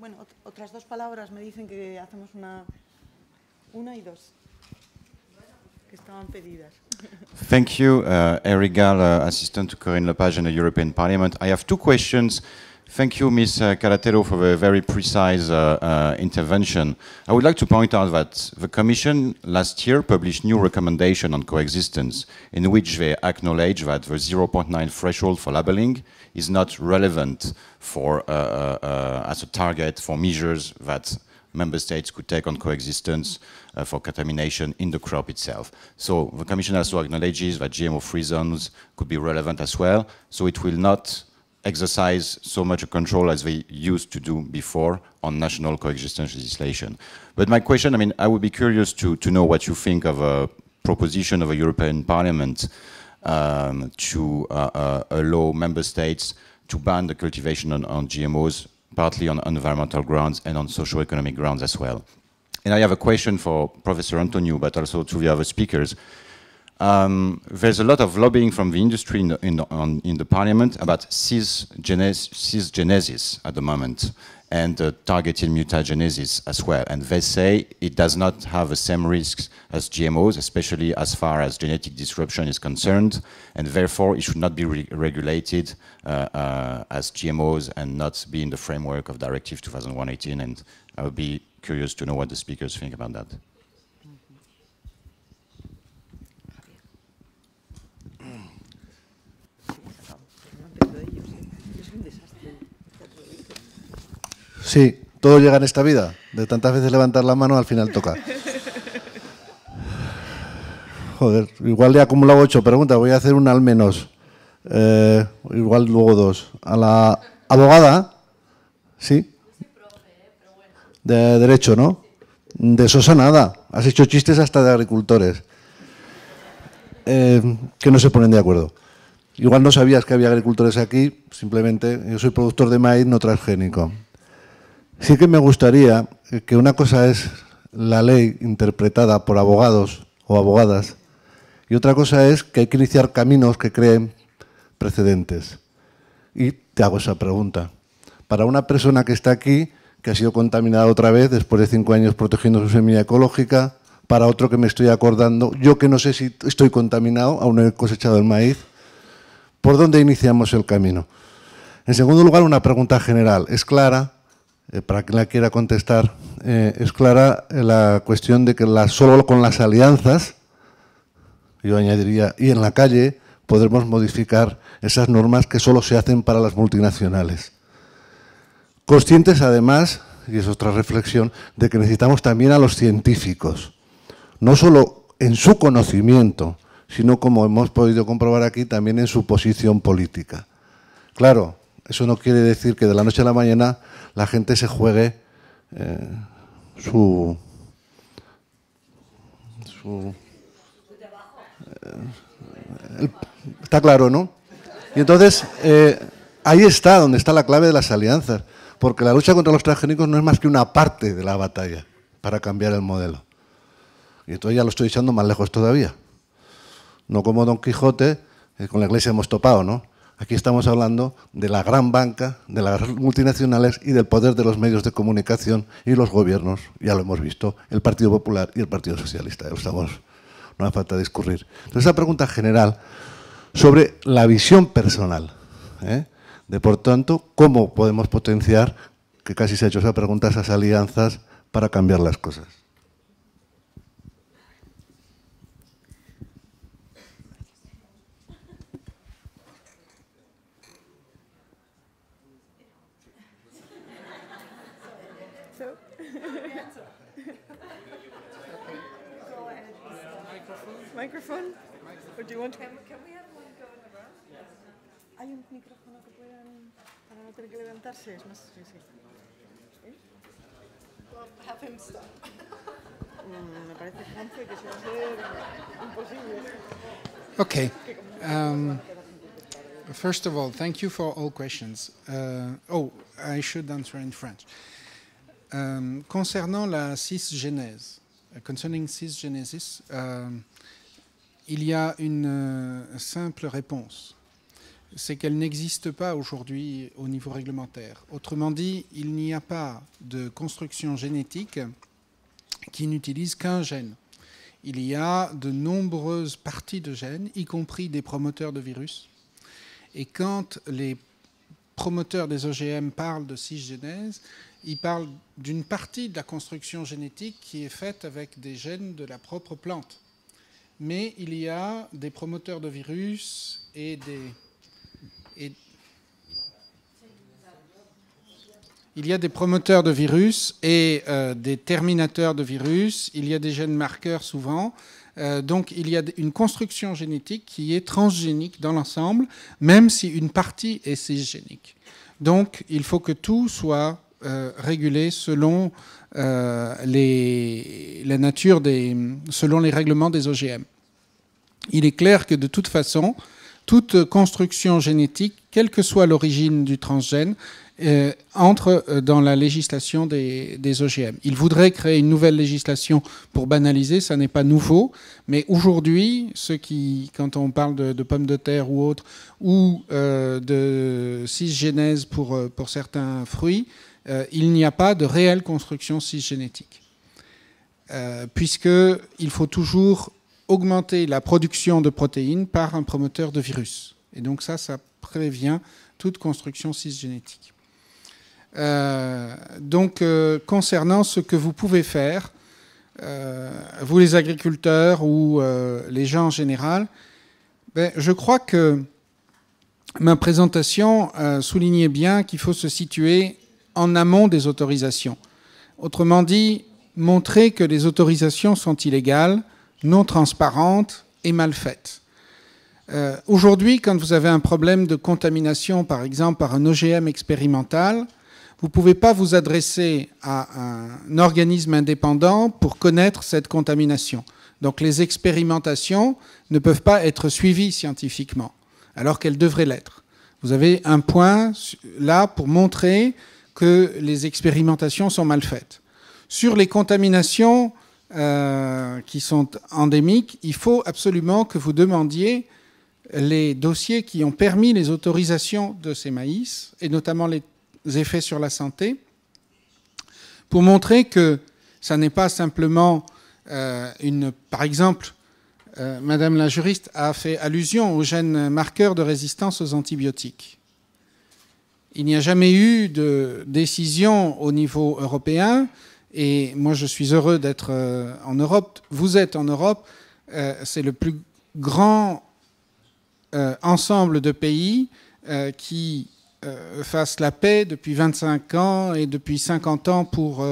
Bueno, otras dos palabras me dicen que hacemos una, una y dos. Thank you, uh, Eric Gall, uh, Assistant to Corinne Lepage in the European Parliament. I have two questions. Thank you, Ms. Uh, Calatero, for the very precise uh, uh, intervention. I would like to point out that the Commission last year published new recommendation on coexistence, in which they acknowledge that the 0.9 threshold for labeling is not relevant for, uh, as a target for measures that member states could take on coexistence uh, for contamination in the crop itself. So the Commission also acknowledges that GMO-free zones could be relevant as well, so it will not exercise so much control as they used to do before on national coexistence legislation. But my question, I mean, I would be curious to, to know what you think of a proposition of a European Parliament um, to uh, uh, allow member states to ban the cultivation on, on GMOs partly on environmental grounds and on socio-economic grounds as well. And I have a question for Professor Antonio, but also to the other speakers. Um, there's a lot of lobbying from the industry in the, in the, on, in the parliament about cisgenesis at the moment and uh, targeted mutagenesis as well. And they say it does not have the same risks as GMOs, especially as far as genetic disruption is concerned, and therefore it should not be re regulated uh, uh, as GMOs and not be in the framework of Directive 2018. And I would be curious to know what the speakers think about that. Sí, todo llega en esta vida. De tantas veces levantar la mano, al final toca. Joder, igual he acumulado ocho preguntas, voy a hacer una al menos. Eh, igual luego dos. A la abogada, ¿sí? De derecho, ¿no? De Sosa nada. Has hecho chistes hasta de agricultores. Eh, que no se ponen de acuerdo. Igual no sabías que había agricultores aquí, simplemente yo soy productor de maíz no transgénico. Sí que me gustaría que una cosa es la ley interpretada por abogados o abogadas y otra cosa es que hay que iniciar caminos que creen precedentes. Y te hago esa pregunta. Para una persona que está aquí, que ha sido contaminada otra vez después de cinco años protegiendo su semilla ecológica, para otro que me estoy acordando, yo que no sé si estoy contaminado, aún no he cosechado el maíz, ¿por dónde iniciamos el camino? En segundo lugar, una pregunta general. ¿Es clara eh, para quien la quiera contestar, eh, es clara la cuestión de que solo con las alianzas, yo añadiría, y en la calle, podremos modificar esas normas que solo se hacen para las multinacionales. Conscientes, además, y es otra reflexión, de que necesitamos también a los científicos, no solo en su conocimiento, sino, como hemos podido comprobar aquí, también en su posición política. Claro, eso no quiere decir que de la noche a la mañana la gente se juegue eh, su, su eh, está claro, ¿no? Y entonces, eh, ahí está donde está la clave de las alianzas, porque la lucha contra los transgénicos no es más que una parte de la batalla para cambiar el modelo. Y entonces ya lo estoy echando más lejos todavía. No como Don Quijote, eh, con la iglesia hemos topado, ¿no? Aquí estamos hablando de la gran banca, de las multinacionales y del poder de los medios de comunicación y los gobiernos. Ya lo hemos visto, el Partido Popular y el Partido Socialista. No hace falta discurrir. Entonces, esa pregunta general sobre la visión personal. ¿eh? De, por tanto, cómo podemos potenciar, que casi se ha hecho esa pregunta, esas alianzas para cambiar las cosas. Well, have him stop. Mm, me parece Juanfe que se va a hacer imposible. Okay. Um, first of all, thank you for all questions. Uh, oh, I should answer in French. Um, concernant la cisgenèse, uh, concerning cisgenesis, um, il y a une euh, simple réponse. C'est qu'elle n'existe pas aujourd'hui au niveau réglementaire. Autrement dit, il n'y a pas de construction génétique qui n'utilise qu'un gène. Il y a de nombreuses parties de gènes, y compris des promoteurs de virus. Et quand les promoteurs des OGM parlent de cisgenèse, ils parlent d'une partie de la construction génétique qui est faite avec des gènes de la propre plante mais il y a des promoteurs de virus et des... Il y a des promoteurs de virus et euh, des terminateurs de virus, il y a des gènes marqueurs souvent, euh, donc il y a une construction génétique qui est transgénique dans l'ensemble, même si une partie est cisgénique. Donc il faut que tout soit euh, régulé selon les, nature des, selon les règlements des OGM. Il est clair que de toute façon, toute construction génétique, quelle que soit l'origine du transgène, euh, entre euh, dans la législation des, OGM. Il voudrait créer une nouvelle législation pour banaliser, ça n'est pas nouveau, mais aujourd'hui, quand on parle de, pommes de terre ou autres, ou euh, de cisgénèse pour, certains fruits, il n'y a pas de réelle construction cisgénétique. Puisqu'il faut toujours augmenter la production de protéines par un promoteur de virus. Et donc ça, ça prévient toute construction cisgénétique. Euh, donc, euh, concernant ce que vous pouvez faire, euh, vous les agriculteurs ou les gens en général, ben, je crois que ma présentation soulignait bien qu'il faut se situer en amont des autorisations. Autrement dit, montrer que les autorisations sont illégales, non transparentes et mal faites. Euh, Aujourd'hui, quand vous avez un problème de contamination, par exemple par un OGM expérimental, vous ne pouvez pas vous adresser à un organisme indépendant pour connaître cette contamination. Donc les expérimentations ne peuvent pas être suivies scientifiquement, alors qu'elles devraient l'être. Vous avez un point là pour montrer que les expérimentations sont mal faites. Sur les contaminations, euh, qui sont endémiques, il faut absolument que vous demandiez les dossiers qui ont permis les autorisations de ces maïs, et notamment les effets sur la santé, pour montrer que ça n'est pas simplement euh, une... Par exemple, euh, Madame la juriste a fait allusion aux gènes marqueurs de résistance aux antibiotiques. Il n'y a jamais eu de décision au niveau européen et moi, je suis heureux d'être euh, en Europe. Vous êtes en Europe. Euh, c'est le plus grand euh, ensemble de pays qui fassent la paix depuis 25 ans et depuis 50 ans pour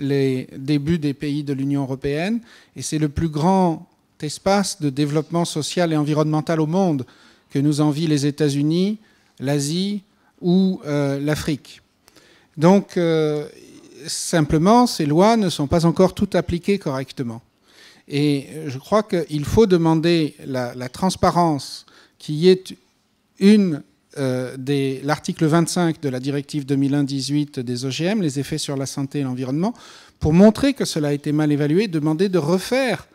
les débuts des pays de l'Union européenne. Et c'est le plus grand espace de développement social et environnemental au monde que nous envient les États-Unis, l'Asie ou l'Afrique. Donc, simplement, ces lois ne sont pas encore toutes appliquées correctement. Et je crois qu'il faut demander la, transparence qui est une euh, des l'article 25 de la directive 2001-18 des OGM, les effets sur la santé et l'environnement, pour montrer que cela a été mal évalué, demander de refaire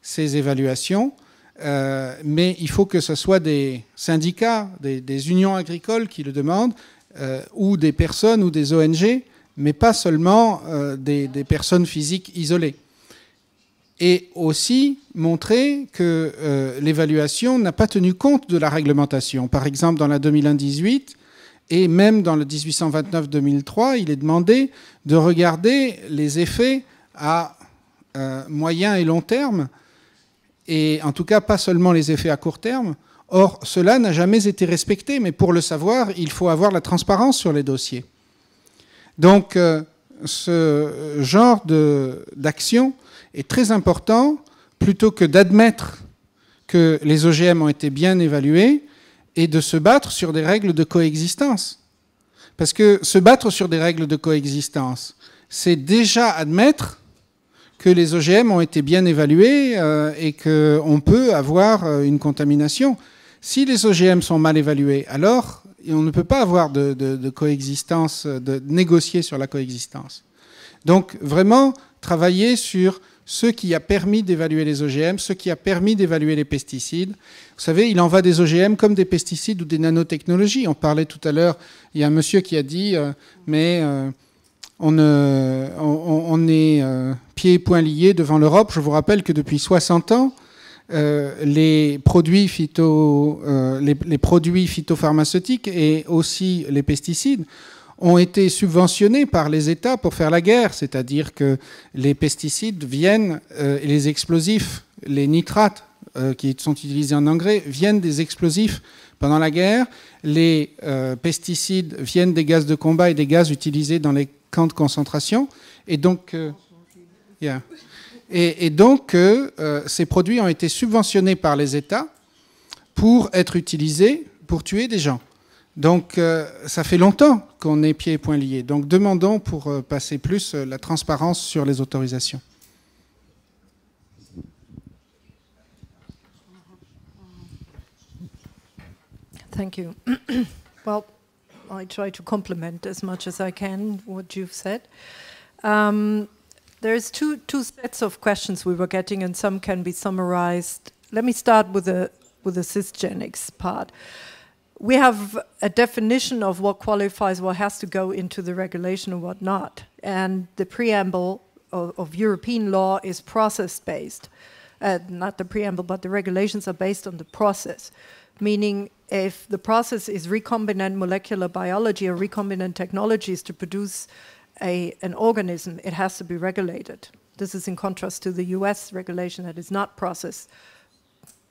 ces évaluations. Euh, mais il faut que ce soit des syndicats, des, des unions agricoles qui le demandent, euh, ou des personnes ou des ONG, mais pas seulement euh, des, personnes physiques isolées. Et aussi montrer que euh, l'évaluation n'a pas tenu compte de la réglementation. Par exemple, dans la 2001-18 et même dans le 1829-2003, il est demandé de regarder les effets à euh, moyen et long terme, et en tout cas pas seulement les effets à court terme. Or, cela n'a jamais été respecté, mais pour le savoir, il faut avoir la transparence sur les dossiers. Donc, euh, ce genre d'action est très important, plutôt que d'admettre que les OGM ont été bien évalués et de se battre sur des règles de coexistence. Parce que se battre sur des règles de coexistence, c'est déjà admettre que les OGM ont été bien évalués euh, et qu'on peut avoir euh, une contamination. Si les OGM sont mal évalués, alors on ne peut pas avoir de, coexistence, de négocier sur la coexistence. Donc vraiment travailler sur ce qui a permis d'évaluer les OGM, ce qui a permis d'évaluer les pesticides. Vous savez, il en va des OGM comme des pesticides ou des nanotechnologies. On parlait tout à l'heure, il y a un monsieur qui a dit, euh, mais euh, on, euh, on, est pieds et poings liés devant l'Europe. Je vous rappelle que depuis 60 ans, les, produits phyto, les, les produits phytopharmaceutiques et aussi les pesticides ont été subventionnés par les États pour faire la guerre, c'est-à-dire que les pesticides viennent, euh, les explosifs, les nitrates euh, qui sont utilisés en engrais, viennent des explosifs pendant la guerre. Les euh, pesticides viennent des gaz de combat et des gaz utilisés dans les camps de concentration. Et donc, yeah. Et, donc ces produits ont été subventionnés par les États pour être utilisés pour tuer des gens. Donc, euh, ça fait longtemps qu'on est pieds et poings liés. Donc, demandons pour euh, passer plus euh, la transparence sur les autorisations. Thank you. well, I try to complement as much as I can what you've said. Um, there's two, two sets of questions we were getting, and some can be summarized. Let me start with the, with the cisgenics part we have a definition of what qualifies, what has to go into the regulation and what not. And the preamble of, of European law is process-based. Uh, not the preamble, but the regulations are based on the process. Meaning, if the process is recombinant molecular biology or recombinant technologies to produce a, an organism, it has to be regulated. This is in contrast to the US regulation that is not process,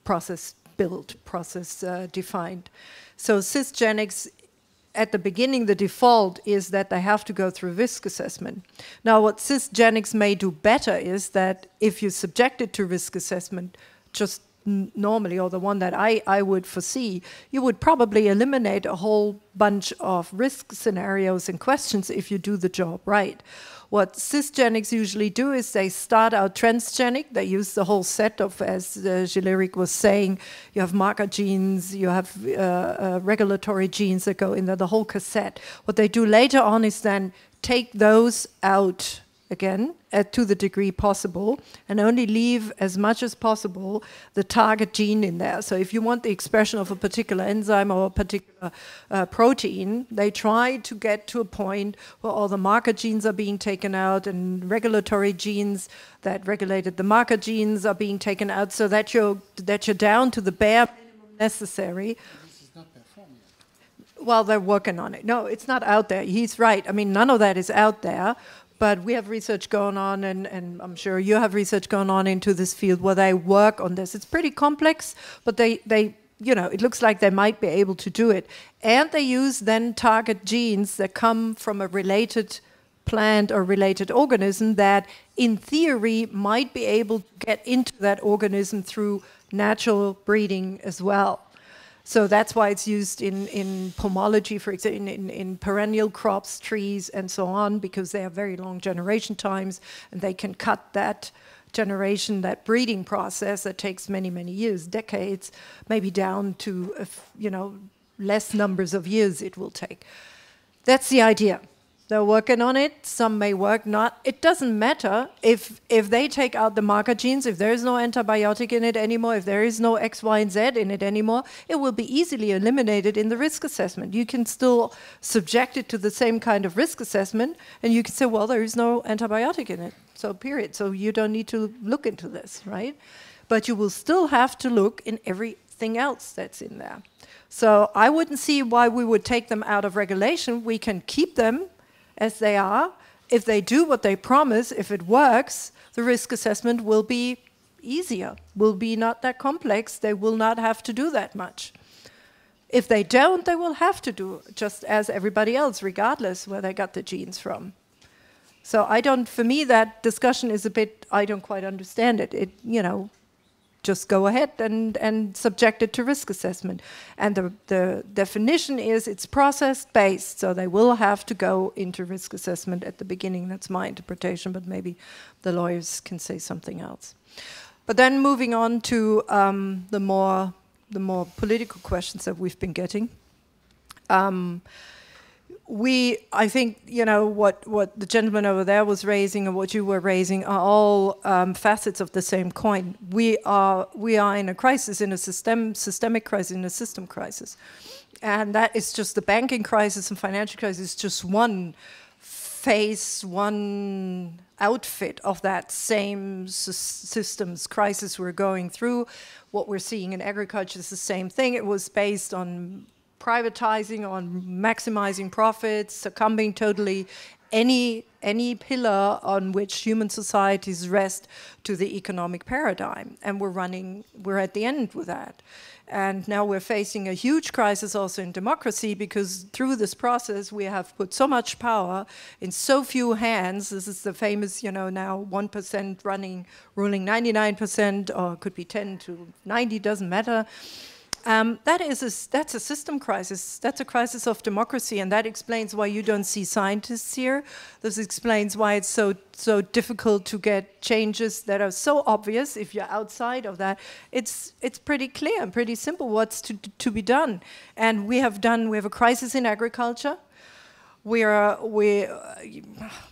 process built, process uh, defined. So cisgenics, at the beginning, the default is that they have to go through risk assessment. Now, what cisgenics may do better is that if you subject it to risk assessment, just normally, or the one that I, I would foresee, you would probably eliminate a whole bunch of risk scenarios and questions if you do the job right. What cisgenics usually do is they start out transgenic. They use the whole set of, as uh, Gileric was saying, you have marker genes, you have uh, uh, regulatory genes that go in there, the whole cassette. What they do later on is then take those out again to the degree possible and only leave as much as possible the target gene in there. So if you want the expression of a particular enzyme or a particular uh, protein, they try to get to a point where all the marker genes are being taken out and regulatory genes that regulated the marker genes are being taken out so that you're, that you're down to the bare minimum necessary well, they're working on it. No, it's not out there. He's right. I mean, none of that is out there. But we have research going on, and, and I'm sure you have research going on into this field where they work on this. It's pretty complex, but they, they you know, it looks like they might be able to do it. And they use then target genes that come from a related plant or related organism that, in theory, might be able to get into that organism through natural breeding as well. So that's why it's used in, in pomology, for example, in, in, in, perennial crops, trees, and so on, because they have very long generation times, and they can cut that generation, that breeding process that takes many, many years, decades, maybe down to, uh, you know, less numbers of years it will take. That's the idea. They're working on it. Some may work not. It doesn't matter if if they take out the marker genes, if there is no antibiotic in it anymore, if there is no X, Y, and Z in it anymore, it will be easily eliminated in the risk assessment. You can still subject it to the same kind of risk assessment, and you can say, well, there is no antibiotic in it. So period. So you don't need to look into this, right? But you will still have to look in everything else that's in there. So I wouldn't see why we would take them out of regulation. We can keep them as they are. If they do what they promise, if it works, the risk assessment will be easier, will be not that complex. They will not have to do that much. If they don't, they will have to do just as everybody else, regardless where they got the genes from. So I don't, for me, that discussion is a bit, I don't quite understand it. It, you know, just go ahead and, and subject it to risk assessment. And the, the definition is it's process based, so they will have to go into risk assessment at the beginning. That's my interpretation, but maybe the lawyers can say something else. But then moving on to um, the more the more political questions that we've been getting. Um, we, I think, you know, what, what the gentleman over there was raising and what you were raising are all um, facets of the same coin. We are, we are in a crisis, in a system, systemic crisis, in a system crisis. And that is just the banking crisis and financial crisis, just one face, one outfit of that same systems crisis we're going through. What we're seeing in agriculture is the same thing. It was based on privatizing, on maximizing profits, succumbing totally any any pillar on which human societies rest to the economic paradigm. And we're running, we're at the end with that. And now we're facing a huge crisis also in democracy because through this process we have put so much power in so few hands. This is the famous, you know, now 1% running, ruling 99%, or could be 10 to 90, doesn't matter. Um, that is a, that's a system crisis. That's a crisis of democracy, and that explains why you don't see scientists here. This explains why it's so so difficult to get changes that are so obvious. If you're outside of that, it's it's pretty clear and pretty simple what's to to be done. And we have done. We have a crisis in agriculture we are, we, uh,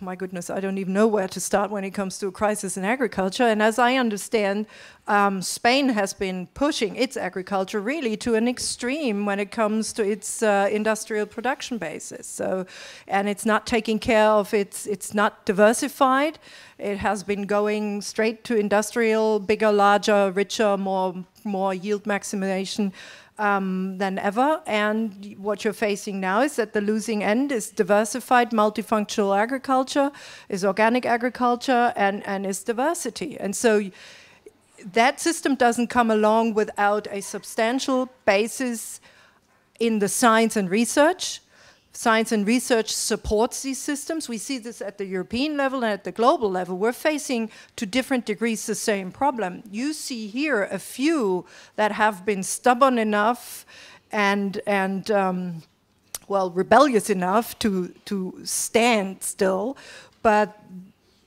my goodness, I don't even know where to start when it comes to a crisis in agriculture. And as I understand, um, Spain has been pushing its agriculture really to an extreme when it comes to its uh, industrial production basis. So, and it's not taking care of its, it's not diversified. It has been going straight to industrial, bigger, larger, richer, more, more yield maximization um, than ever. And what you're facing now is that the losing end is diversified multifunctional agriculture, is organic agriculture, and, and is diversity. And so that system doesn't come along without a substantial basis in the science and research science and research supports these systems. We see this at the European level and at the global level. We're facing to different degrees the same problem. You see here a few that have been stubborn enough and, and um, well, rebellious enough to, to stand still, but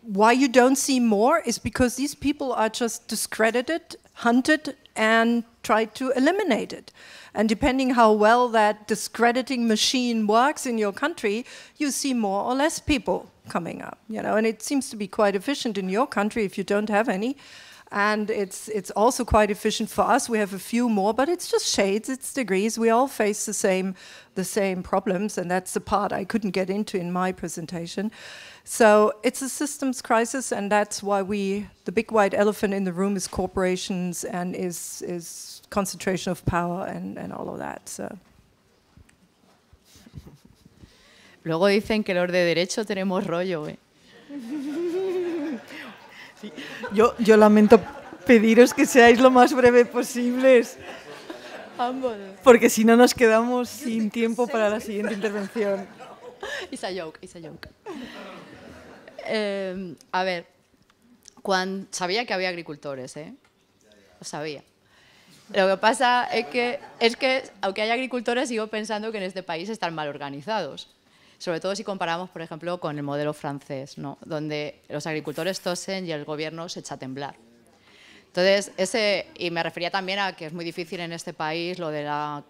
why you don't see more is because these people are just discredited, hunted, and tried to eliminate it. And depending how well that discrediting machine works in your country, you see more or less people coming up. You know, and it seems to be quite efficient in your country if you don't have any. And it's it's also quite efficient for us. We have a few more, but it's just shades, it's degrees. We all face the same the same problems, and that's the part I couldn't get into in my presentation. So it's a systems crisis, and that's why we the big white elephant in the room is corporations and is is concentration of power and, and all of that. So. Luego dicen que los de derecho tenemos rollo. ¿eh? Sí. Yo, yo lamento pediros que seáis lo más breve posibles. Porque si no nos quedamos sin tiempo para la siguiente intervención. It's a joke, it's a joke. Eh, a ver, cuando, sabía que había agricultores, ¿eh? Lo sabía. Lo que pasa es que, es que, aunque hay agricultores, sigo pensando que en este país están mal organizados. Sobre todo si comparamos, por ejemplo, con el modelo francés, ¿no? donde los agricultores tosen y el gobierno se echa a temblar. Entonces, ese, y me refería también a que es muy difícil en este país lo de las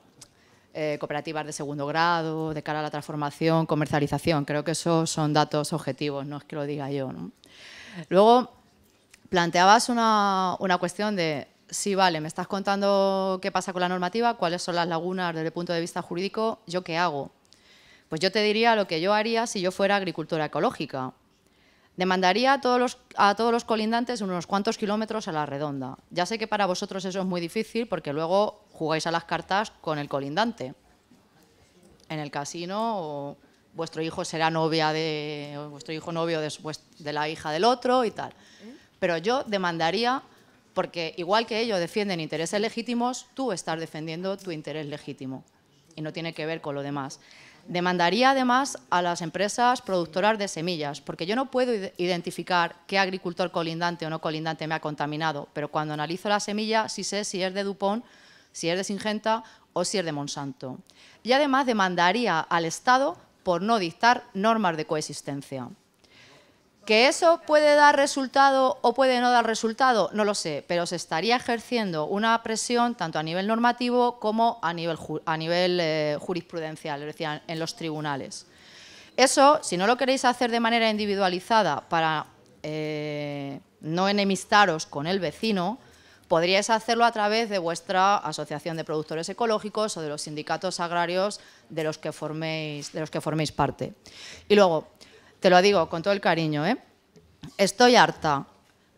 eh, cooperativas de segundo grado, de cara a la transformación, comercialización. Creo que esos son datos objetivos, no es que lo diga yo. ¿no? Luego, planteabas una, una cuestión de sí, vale, me estás contando qué pasa con la normativa, cuáles son las lagunas desde el punto de vista jurídico, ¿yo qué hago? Pues yo te diría lo que yo haría si yo fuera agricultora ecológica. Demandaría a todos, los, a todos los colindantes unos cuantos kilómetros a la redonda. Ya sé que para vosotros eso es muy difícil porque luego jugáis a las cartas con el colindante. En el casino vuestro hijo será novia de vuestro hijo novio de, de la hija del otro y tal. Pero yo demandaría porque igual que ellos defienden intereses legítimos, tú estás defendiendo tu interés legítimo y no tiene que ver con lo demás. Demandaría además a las empresas productoras de semillas, porque yo no puedo identificar qué agricultor colindante o no colindante me ha contaminado, pero cuando analizo la semilla sí sé si es de Dupont, si es de Singenta o si es de Monsanto. Y además demandaría al Estado por no dictar normas de coexistencia. ¿Que eso puede dar resultado o puede no dar resultado? No lo sé, pero se estaría ejerciendo una presión tanto a nivel normativo como a nivel, a nivel eh, jurisprudencial, es decir, en los tribunales. Eso, si no lo queréis hacer de manera individualizada para eh, no enemistaros con el vecino, podríais hacerlo a través de vuestra asociación de productores ecológicos o de los sindicatos agrarios de los que forméis, de los que forméis parte. Y luego, te lo digo con todo el cariño, ¿eh? estoy harta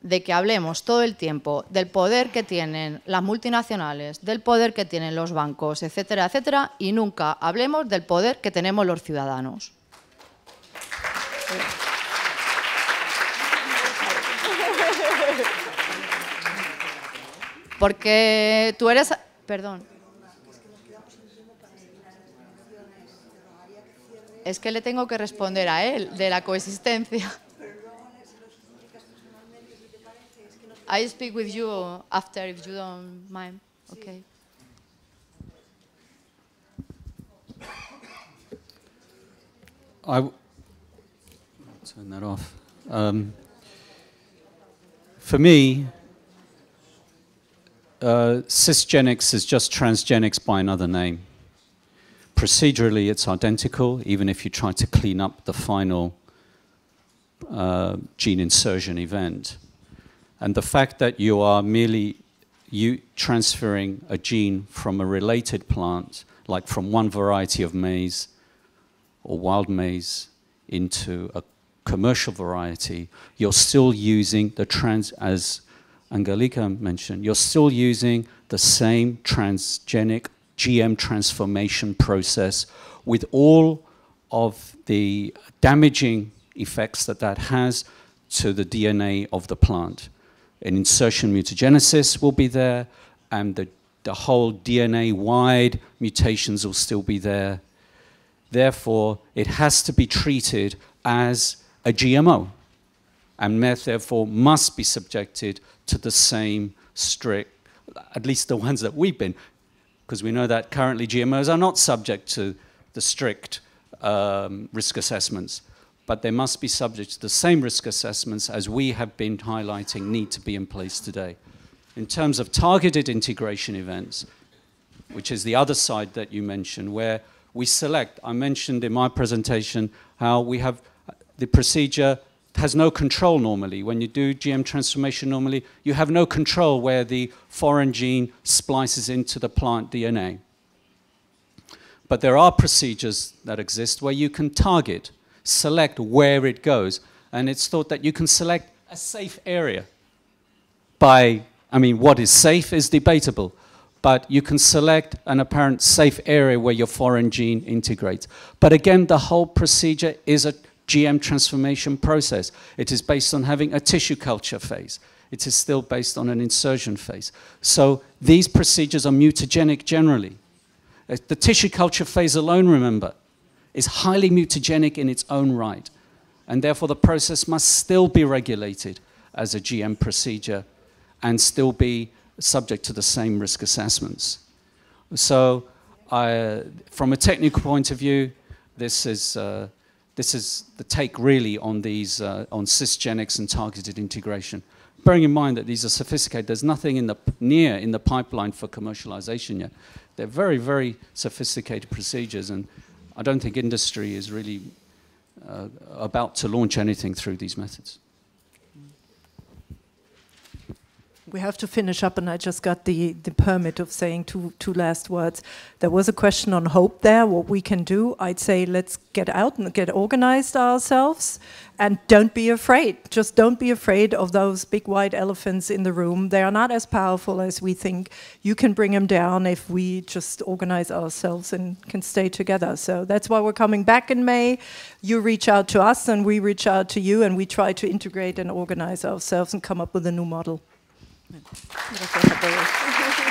de que hablemos todo el tiempo del poder que tienen las multinacionales, del poder que tienen los bancos, etcétera, etcétera, y nunca hablemos del poder que tenemos los ciudadanos. Porque tú eres... Perdón. Es que le tengo que responder a él de la coexistencia. I speak with you after if you don't mind. Okay. I w- turn that off. Um, for me, uh, cisgenics is just transgenics by another name. Procedurally, it's identical, even if you try to clean up the final uh, gene insertion event. And the fact that you are merely you transferring a gene from a related plant, like from one variety of maize or wild maize into a commercial variety, you're still using the trans, as Angelica mentioned, you're still using the same transgenic GM transformation process with all of the damaging effects that that has to the DNA of the plant. An insertion mutagenesis will be there, and the, the whole DNA wide mutations will still be there. Therefore, it has to be treated as a GMO, and meth, therefore must be subjected to the same strict, at least the ones that we've been because we know that currently GMOs are not subject to the strict um, risk assessments, but they must be subject to the same risk assessments as we have been highlighting need to be in place today. In terms of targeted integration events, which is the other side that you mentioned, where we select, I mentioned in my presentation how we have the procedure has no control normally. When you do GM transformation normally, you have no control where the foreign gene splices into the plant DNA. But there are procedures that exist where you can target, select where it goes, and it's thought that you can select a safe area by, I mean, what is safe is debatable, but you can select an apparent safe area where your foreign gene integrates. But again, the whole procedure is a GM transformation process. It is based on having a tissue culture phase. It is still based on an insertion phase. So these procedures are mutagenic generally. Uh, the tissue culture phase alone, remember, is highly mutagenic in its own right. And therefore, the process must still be regulated as a GM procedure and still be subject to the same risk assessments. So, I, from a technical point of view, this is uh, this is the take really on these uh, on cisgenics and targeted integration. Bearing in mind that these are sophisticated, there's nothing in the near in the pipeline for commercialization yet. They're very very sophisticated procedures, and I don't think industry is really uh, about to launch anything through these methods. We have to finish up, and I just got the, the permit of saying two, two last words. There was a question on hope there, what we can do. I'd say let's get out and get organized ourselves, and don't be afraid. Just don't be afraid of those big white elephants in the room. They are not as powerful as we think. You can bring them down if we just organize ourselves and can stay together. So that's why we're coming back in May. You reach out to us, and we reach out to you, and we try to integrate and organize ourselves and come up with a new model. Gracias a todos.